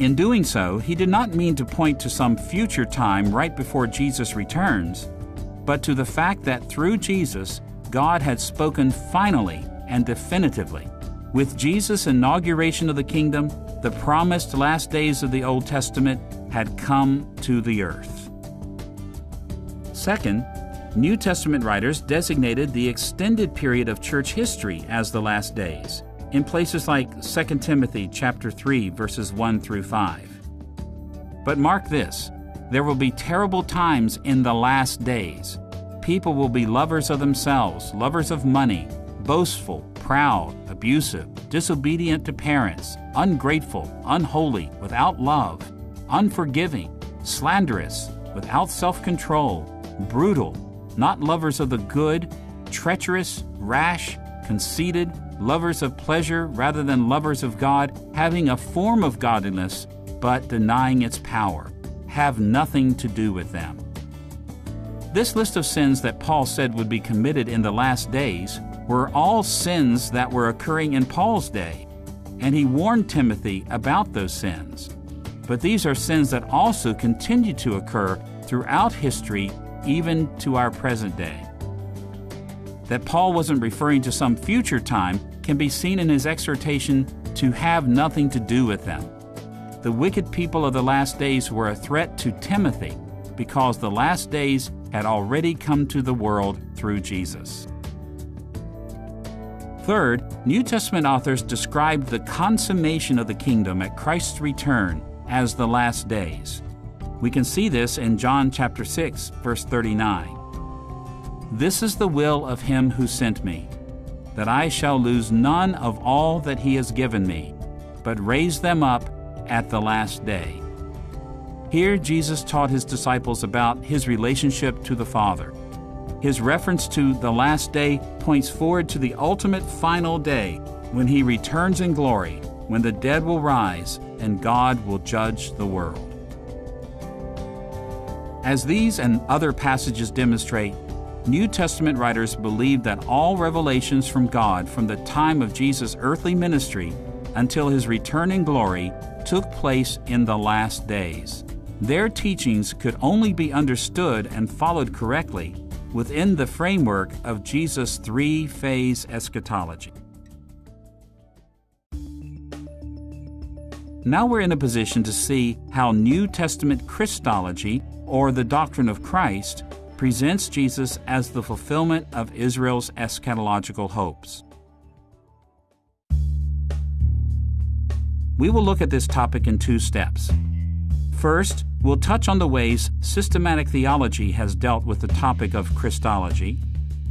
In doing so, he did not mean to point to some future time right before Jesus returns, but to the fact that through Jesus, God had spoken finally and definitively. With Jesus' inauguration of the kingdom, the promised last days of the Old Testament had come to the earth. Second, New Testament writers designated the extended period of church history as the last days in places like 2 Timothy chapter 3 verses 1 through 5. But mark this, there will be terrible times in the last days. People will be lovers of themselves, lovers of money, boastful, proud, abusive, disobedient to parents, ungrateful, unholy, without love, unforgiving, slanderous, without self control, brutal, not lovers of the good, treacherous, rash, conceited, lovers of pleasure rather than lovers of God, having a form of godliness but denying its power, have nothing to do with them. This list of sins that Paul said would be committed in the last days were all sins that were occurring in Paul's day, and he warned Timothy about those sins. But these are sins that also continue to occur throughout history, even to our present day. That Paul wasn't referring to some future time can be seen in his exhortation to have nothing to do with them. The wicked people of the last days were a threat to Timothy because the last days had already come to the world through Jesus. Third, New Testament authors described the consummation of the kingdom at Christ's return as the last days. We can see this in John chapter 6, verse 39. This is the will of him who sent me that I shall lose none of all that he has given me, but raise them up at the last day. Here, Jesus taught his disciples about his relationship to the Father. His reference to the last day points forward to the ultimate final day when he returns in glory, when the dead will rise, and God will judge the world. As these and other passages demonstrate, New Testament writers believed that all revelations from God from the time of Jesus' earthly ministry until his return in glory took place in the last days. Their teachings could only be understood and followed correctly within the framework of Jesus' three phase eschatology. Now we're in a position to see how New Testament Christology, or the doctrine of Christ, presents Jesus as the fulfillment of Israel's eschatological hopes. We will look at this topic in two steps. First, we'll touch on the ways systematic theology has dealt with the topic of Christology,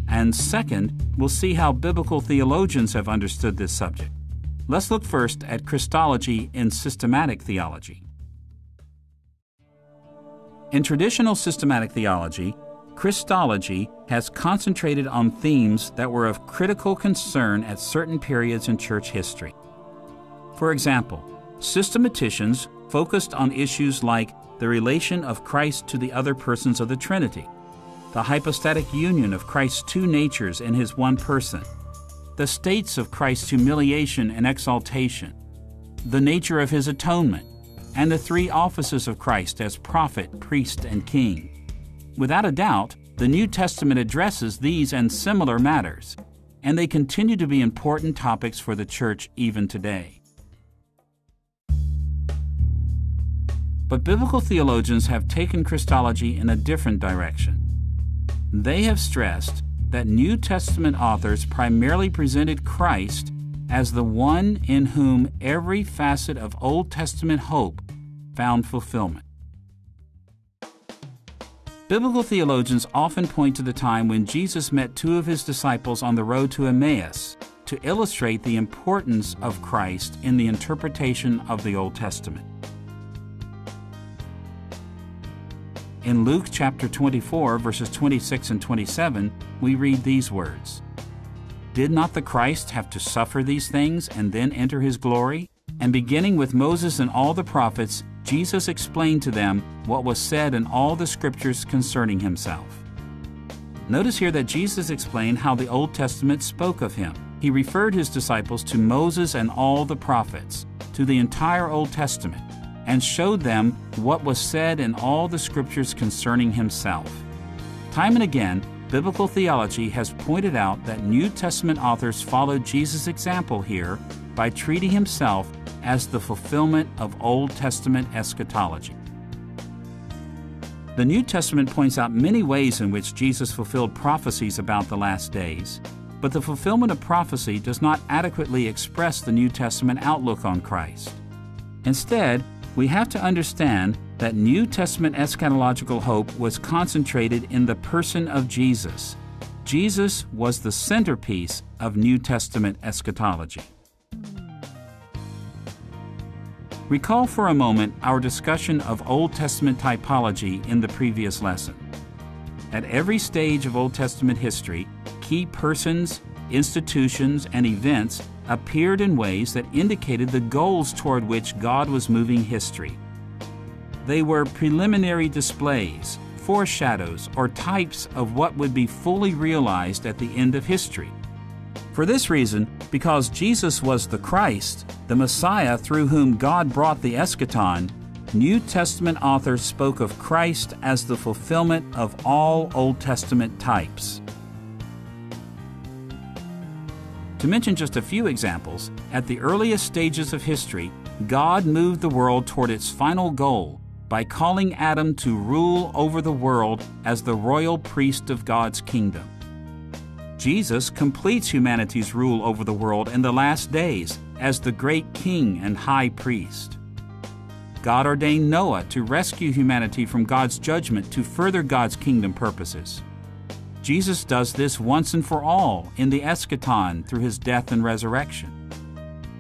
and second, we'll see how biblical theologians have understood this subject. Let's look first at Christology in systematic theology. In traditional systematic theology, Christology has concentrated on themes that were of critical concern at certain periods in church history. For example, systematicians focused on issues like the relation of Christ to the other persons of the Trinity, the hypostatic union of Christ's two natures in his one person, the states of Christ's humiliation and exaltation, the nature of his atonement, and the three offices of Christ as prophet, priest, and king. Without a doubt, the New Testament addresses these and similar matters, and they continue to be important topics for the church even today. But biblical theologians have taken Christology in a different direction. They have stressed that New Testament authors primarily presented Christ as the one in whom every facet of Old Testament hope found fulfillment. Biblical theologians often point to the time when Jesus met two of his disciples on the road to Emmaus to illustrate the importance of Christ in the interpretation of the Old Testament. In Luke chapter 24, verses 26 and 27, we read these words Did not the Christ have to suffer these things and then enter his glory? And beginning with Moses and all the prophets, Jesus explained to them what was said in all the scriptures concerning himself. Notice here that Jesus explained how the Old Testament spoke of him. He referred his disciples to Moses and all the prophets, to the entire Old Testament, and showed them what was said in all the scriptures concerning himself. Time and again, biblical theology has pointed out that New Testament authors followed Jesus' example here by treating himself as the fulfillment of Old Testament eschatology. The New Testament points out many ways in which Jesus fulfilled prophecies about the last days, but the fulfillment of prophecy does not adequately express the New Testament outlook on Christ. Instead, we have to understand that New Testament eschatological hope was concentrated in the person of Jesus. Jesus was the centerpiece of New Testament eschatology. Recall for a moment our discussion of Old Testament typology in the previous lesson. At every stage of Old Testament history, key persons, institutions, and events appeared in ways that indicated the goals toward which God was moving history. They were preliminary displays, foreshadows, or types of what would be fully realized at the end of history. For this reason, because Jesus was the Christ, the Messiah through whom God brought the eschaton, New Testament authors spoke of Christ as the fulfillment of all Old Testament types. To mention just a few examples, at the earliest stages of history, God moved the world toward its final goal by calling Adam to rule over the world as the royal priest of God's kingdom. Jesus completes humanity's rule over the world in the last days as the great king and high priest. God ordained Noah to rescue humanity from God's judgment to further God's kingdom purposes. Jesus does this once and for all in the eschaton through his death and resurrection.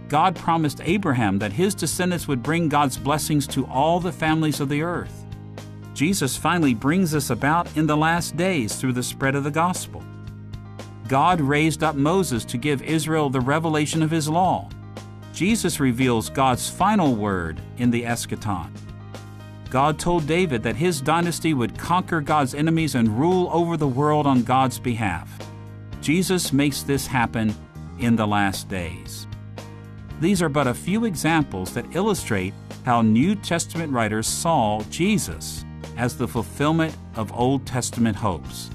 God promised Abraham that his descendants would bring God's blessings to all the families of the earth. Jesus finally brings this about in the last days through the spread of the gospel. God raised up Moses to give Israel the revelation of his law. Jesus reveals God's final word in the eschaton. God told David that his dynasty would conquer God's enemies and rule over the world on God's behalf. Jesus makes this happen in the last days. These are but a few examples that illustrate how New Testament writers saw Jesus as the fulfillment of Old Testament hopes.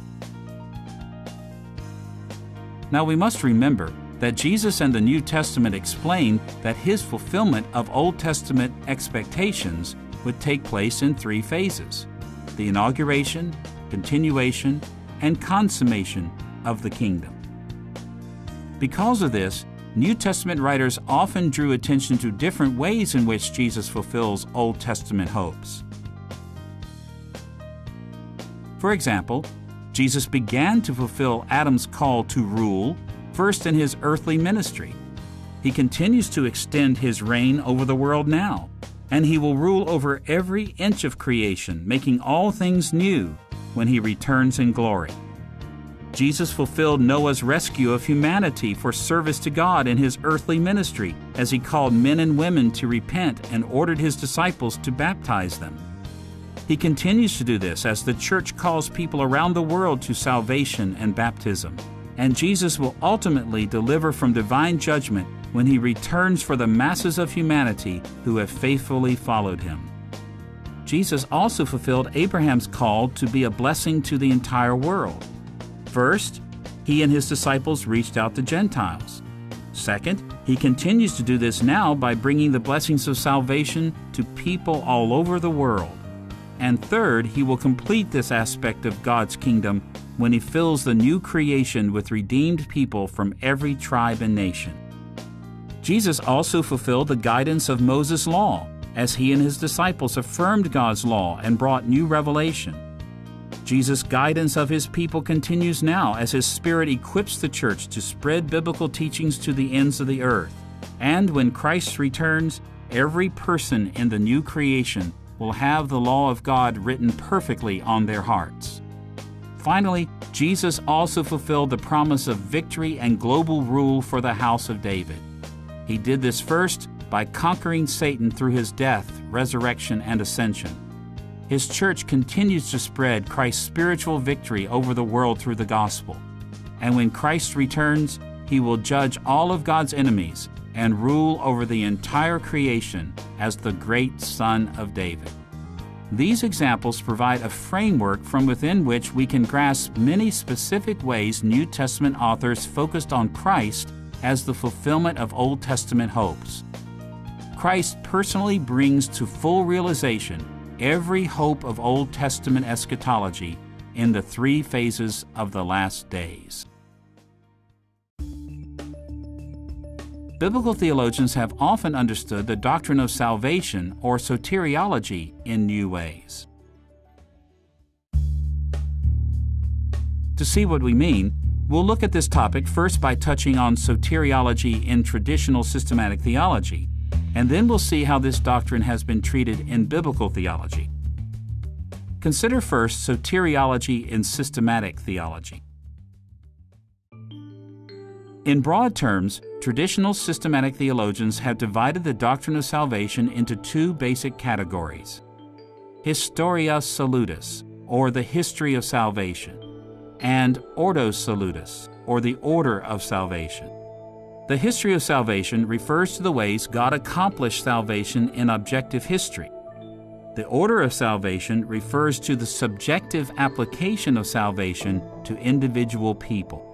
Now we must remember that Jesus and the New Testament explain that his fulfillment of Old Testament expectations would take place in three phases the inauguration, continuation, and consummation of the kingdom. Because of this, New Testament writers often drew attention to different ways in which Jesus fulfills Old Testament hopes. For example, Jesus began to fulfill Adam's call to rule first in his earthly ministry. He continues to extend his reign over the world now, and he will rule over every inch of creation, making all things new when he returns in glory. Jesus fulfilled Noah's rescue of humanity for service to God in his earthly ministry as he called men and women to repent and ordered his disciples to baptize them. He continues to do this as the church calls people around the world to salvation and baptism and Jesus will ultimately deliver from divine judgment when he returns for the masses of humanity who have faithfully followed him. Jesus also fulfilled Abraham's call to be a blessing to the entire world. First, he and his disciples reached out to Gentiles. Second, he continues to do this now by bringing the blessings of salvation to people all over the world. And third, he will complete this aspect of God's kingdom when he fills the new creation with redeemed people from every tribe and nation. Jesus also fulfilled the guidance of Moses' law as he and his disciples affirmed God's law and brought new revelation. Jesus' guidance of his people continues now as his Spirit equips the church to spread biblical teachings to the ends of the earth. And when Christ returns, every person in the new creation will have the law of God written perfectly on their hearts. Finally, Jesus also fulfilled the promise of victory and global rule for the house of David. He did this first by conquering Satan through his death, resurrection, and ascension. His church continues to spread Christ's spiritual victory over the world through the gospel. And when Christ returns, he will judge all of God's enemies and rule over the entire creation as the great Son of David. These examples provide a framework from within which we can grasp many specific ways New Testament authors focused on Christ as the fulfillment of Old Testament hopes. Christ personally brings to full realization every hope of Old Testament eschatology in the three phases of the last days. Biblical theologians have often understood the doctrine of salvation or soteriology in new ways. To see what we mean, we'll look at this topic first by touching on soteriology in traditional systematic theology, and then we'll see how this doctrine has been treated in biblical theology. Consider first soteriology in systematic theology. In broad terms, traditional systematic theologians have divided the doctrine of salvation into two basic categories Historia Salutis, or the history of salvation, and Ordo Salutis, or the order of salvation. The history of salvation refers to the ways God accomplished salvation in objective history. The order of salvation refers to the subjective application of salvation to individual people.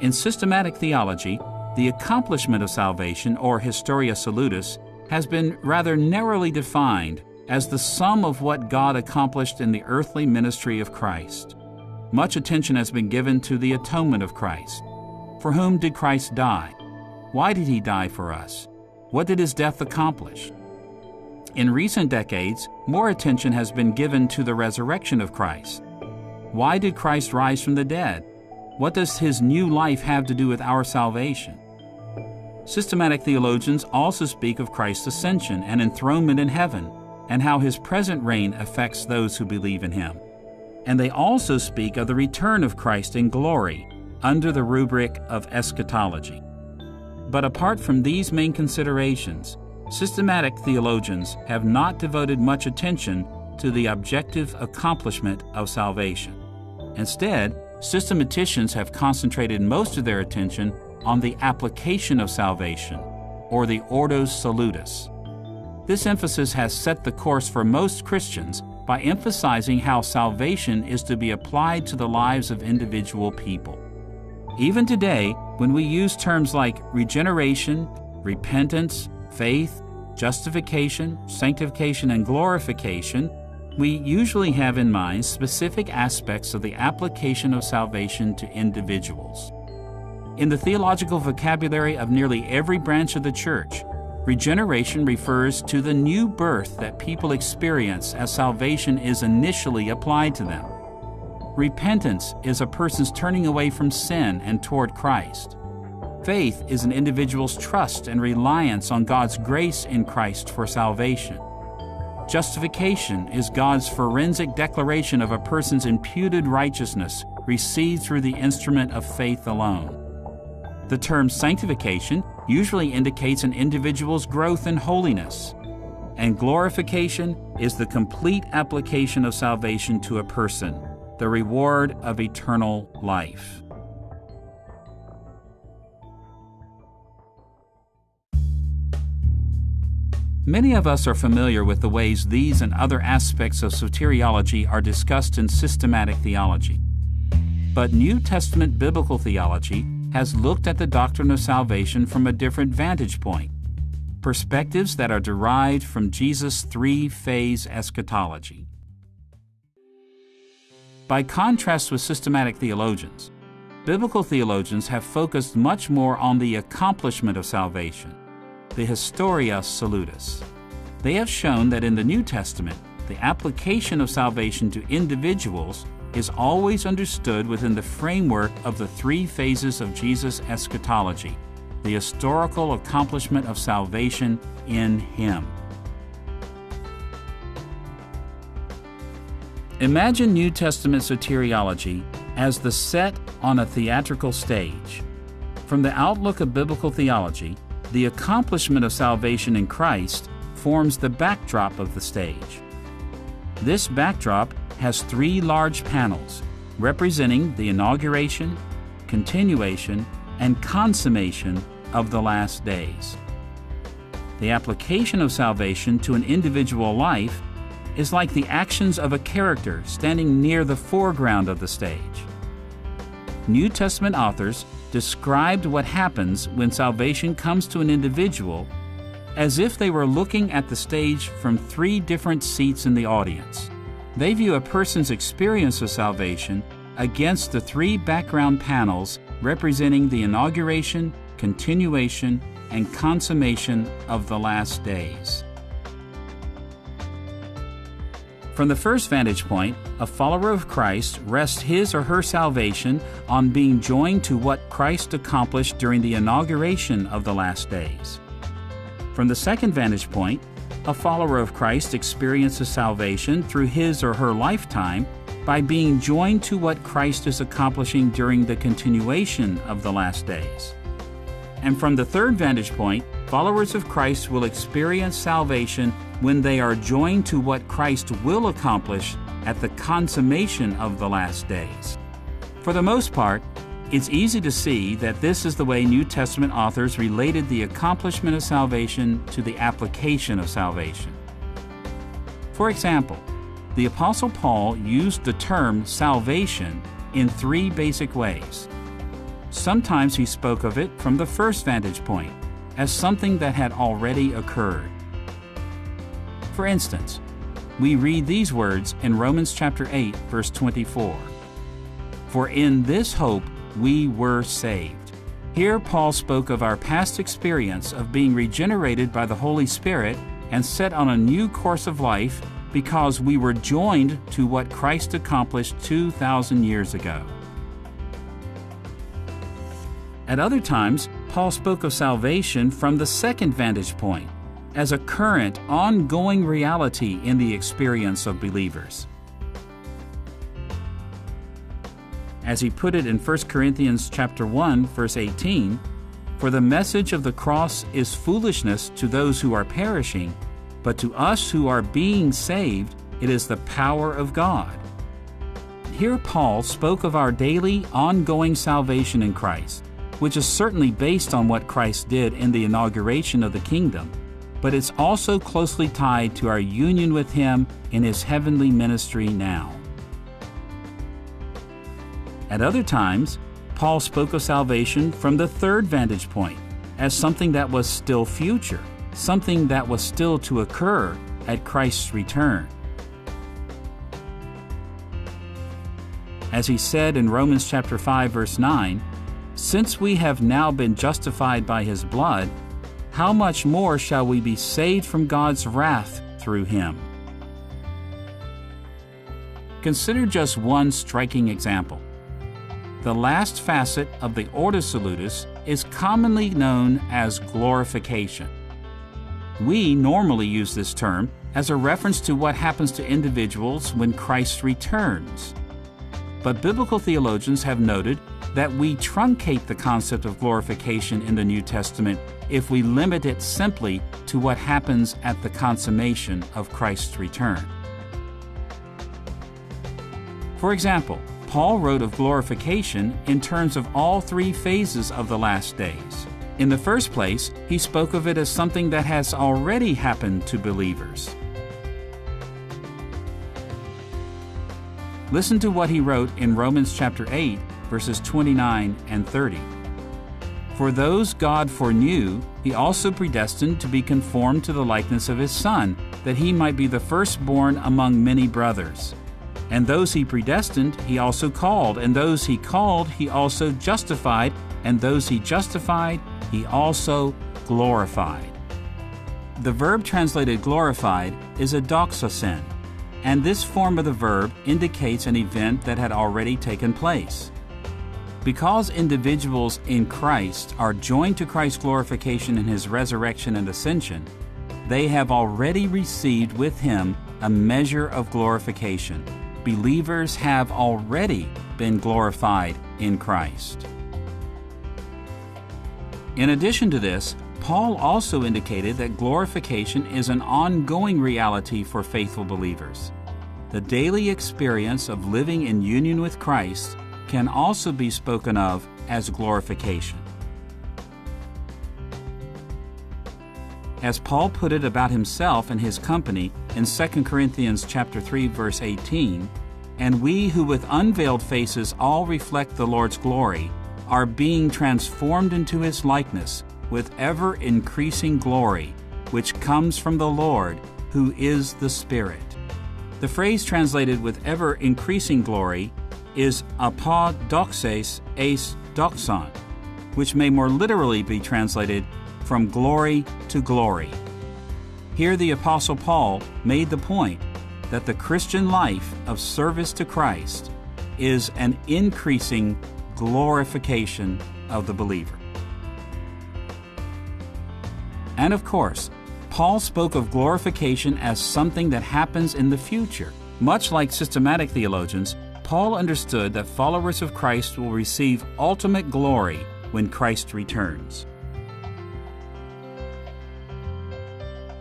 In systematic theology, the accomplishment of salvation, or historia salutis, has been rather narrowly defined as the sum of what God accomplished in the earthly ministry of Christ. Much attention has been given to the atonement of Christ. For whom did Christ die? Why did he die for us? What did his death accomplish? In recent decades, more attention has been given to the resurrection of Christ. Why did Christ rise from the dead? What does his new life have to do with our salvation? Systematic theologians also speak of Christ's ascension and enthronement in heaven, and how his present reign affects those who believe in him. And they also speak of the return of Christ in glory under the rubric of eschatology. But apart from these main considerations, systematic theologians have not devoted much attention to the objective accomplishment of salvation. Instead, systematicians have concentrated most of their attention on the application of salvation, or the Ordo Salutis. This emphasis has set the course for most Christians by emphasizing how salvation is to be applied to the lives of individual people. Even today, when we use terms like regeneration, repentance, faith, justification, sanctification, and glorification, we usually have in mind specific aspects of the application of salvation to individuals. In the theological vocabulary of nearly every branch of the church, regeneration refers to the new birth that people experience as salvation is initially applied to them. Repentance is a person's turning away from sin and toward Christ. Faith is an individual's trust and reliance on God's grace in Christ for salvation. Justification is God's forensic declaration of a person's imputed righteousness received through the instrument of faith alone. The term sanctification usually indicates an individual's growth in holiness, and glorification is the complete application of salvation to a person, the reward of eternal life. Many of us are familiar with the ways these and other aspects of soteriology are discussed in systematic theology. But New Testament biblical theology has looked at the doctrine of salvation from a different vantage point perspectives that are derived from Jesus' three phase eschatology. By contrast with systematic theologians, biblical theologians have focused much more on the accomplishment of salvation the Historia Salutis. They have shown that in the New Testament, the application of salvation to individuals is always understood within the framework of the three phases of Jesus' eschatology the historical accomplishment of salvation in Him. Imagine New Testament soteriology as the set on a theatrical stage. From the outlook of biblical theology, the accomplishment of salvation in Christ forms the backdrop of the stage. This backdrop has three large panels representing the inauguration, continuation, and consummation of the last days. The application of salvation to an individual life is like the actions of a character standing near the foreground of the stage. New Testament authors described what happens when salvation comes to an individual as if they were looking at the stage from three different seats in the audience. They view a person's experience of salvation against the three background panels representing the inauguration, continuation, and consummation of the last days. From the first vantage point, a follower of Christ rests his or her salvation on being joined to what Christ accomplished during the inauguration of the last days. From the second vantage point, a follower of Christ experiences salvation through his or her lifetime by being joined to what Christ is accomplishing during the continuation of the last days. And from the third vantage point, followers of Christ will experience salvation when they are joined to what Christ will accomplish at the consummation of the last days. For the most part, it's easy to see that this is the way New Testament authors related the accomplishment of salvation to the application of salvation. For example, the Apostle Paul used the term salvation in three basic ways. Sometimes he spoke of it from the first vantage point, as something that had already occurred. For instance, we read these words in Romans chapter 8 verse 24. For in this hope we were saved. Here Paul spoke of our past experience of being regenerated by the Holy Spirit and set on a new course of life because we were joined to what Christ accomplished 2,000 years ago. At other times, Paul spoke of salvation from the second vantage point as a current, ongoing reality in the experience of believers. As he put it in 1 Corinthians chapter 1 verse 18, For the message of the cross is foolishness to those who are perishing, but to us who are being saved, it is the power of God. Here, Paul spoke of our daily, ongoing salvation in Christ, which is certainly based on what Christ did in the inauguration of the kingdom, but it's also closely tied to our union with Him in His heavenly ministry now. At other times, Paul spoke of salvation from the third vantage point, as something that was still future, something that was still to occur at Christ's return. As he said in Romans chapter 5 verse 9, since we have now been justified by his blood, how much more shall we be saved from God's wrath through him? Consider just one striking example. The last facet of the Ordo Salutis is commonly known as glorification. We normally use this term as a reference to what happens to individuals when Christ returns. But biblical theologians have noted that we truncate the concept of glorification in the New Testament if we limit it simply to what happens at the consummation of Christ's return. For example, Paul wrote of glorification in terms of all three phases of the last days. In the first place, he spoke of it as something that has already happened to believers. Listen to what he wrote in Romans chapter 8, verses 29 and 30. For those God foreknew, he also predestined to be conformed to the likeness of his Son, that he might be the firstborn among many brothers. And those he predestined, he also called. And those he called, he also justified. And those he justified, he also glorified. The verb translated glorified is edoxasen, and this form of the verb indicates an event that had already taken place. Because individuals in Christ are joined to Christ's glorification in his resurrection and ascension, they have already received with him a measure of glorification believers have already been glorified in Christ. In addition to this, Paul also indicated that glorification is an ongoing reality for faithful believers. The daily experience of living in union with Christ can also be spoken of as glorification. As Paul put it about himself and his company in 2 Corinthians chapter 3 verse 18, and we who with unveiled faces all reflect the Lord's glory are being transformed into his likeness with ever increasing glory, which comes from the Lord, who is the Spirit. The phrase translated with ever increasing glory is apo doxes eis doxan, which may more literally be translated from glory to glory. Here the Apostle Paul made the point that the Christian life of service to Christ is an increasing glorification of the believer. And of course, Paul spoke of glorification as something that happens in the future. Much like systematic theologians, Paul understood that followers of Christ will receive ultimate glory when Christ returns.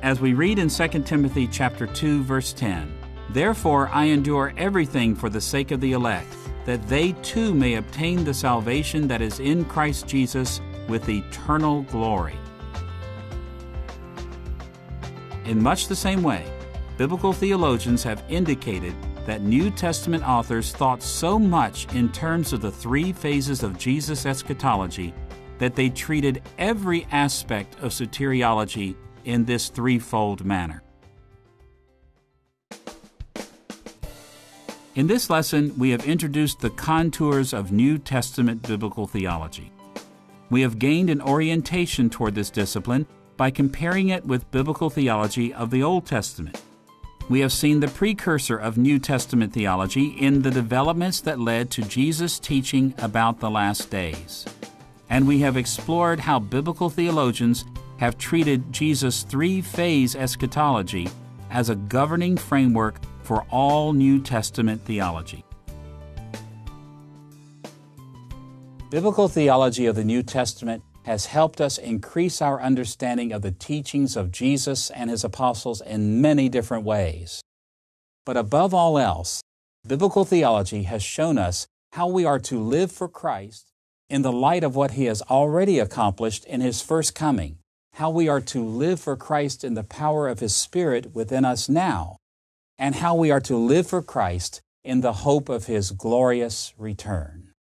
As we read in 2 Timothy chapter 2 verse 10, Therefore I endure everything for the sake of the elect, that they too may obtain the salvation that is in Christ Jesus with eternal glory. In much the same way, biblical theologians have indicated that New Testament authors thought so much in terms of the three phases of Jesus' eschatology that they treated every aspect of soteriology in this threefold manner. In this lesson, we have introduced the contours of New Testament biblical theology. We have gained an orientation toward this discipline by comparing it with biblical theology of the Old Testament. We have seen the precursor of New Testament theology in the developments that led to Jesus' teaching about the last days. And we have explored how biblical theologians have treated Jesus' three phase eschatology as a governing framework for all New Testament theology. Biblical theology of the New Testament has helped us increase our understanding of the teachings of Jesus and his apostles in many different ways. But above all else, biblical theology has shown us how we are to live for Christ in the light of what he has already accomplished in his first coming, how we are to live for Christ in the power of his Spirit within us now, and how we are to live for Christ in the hope of his glorious return.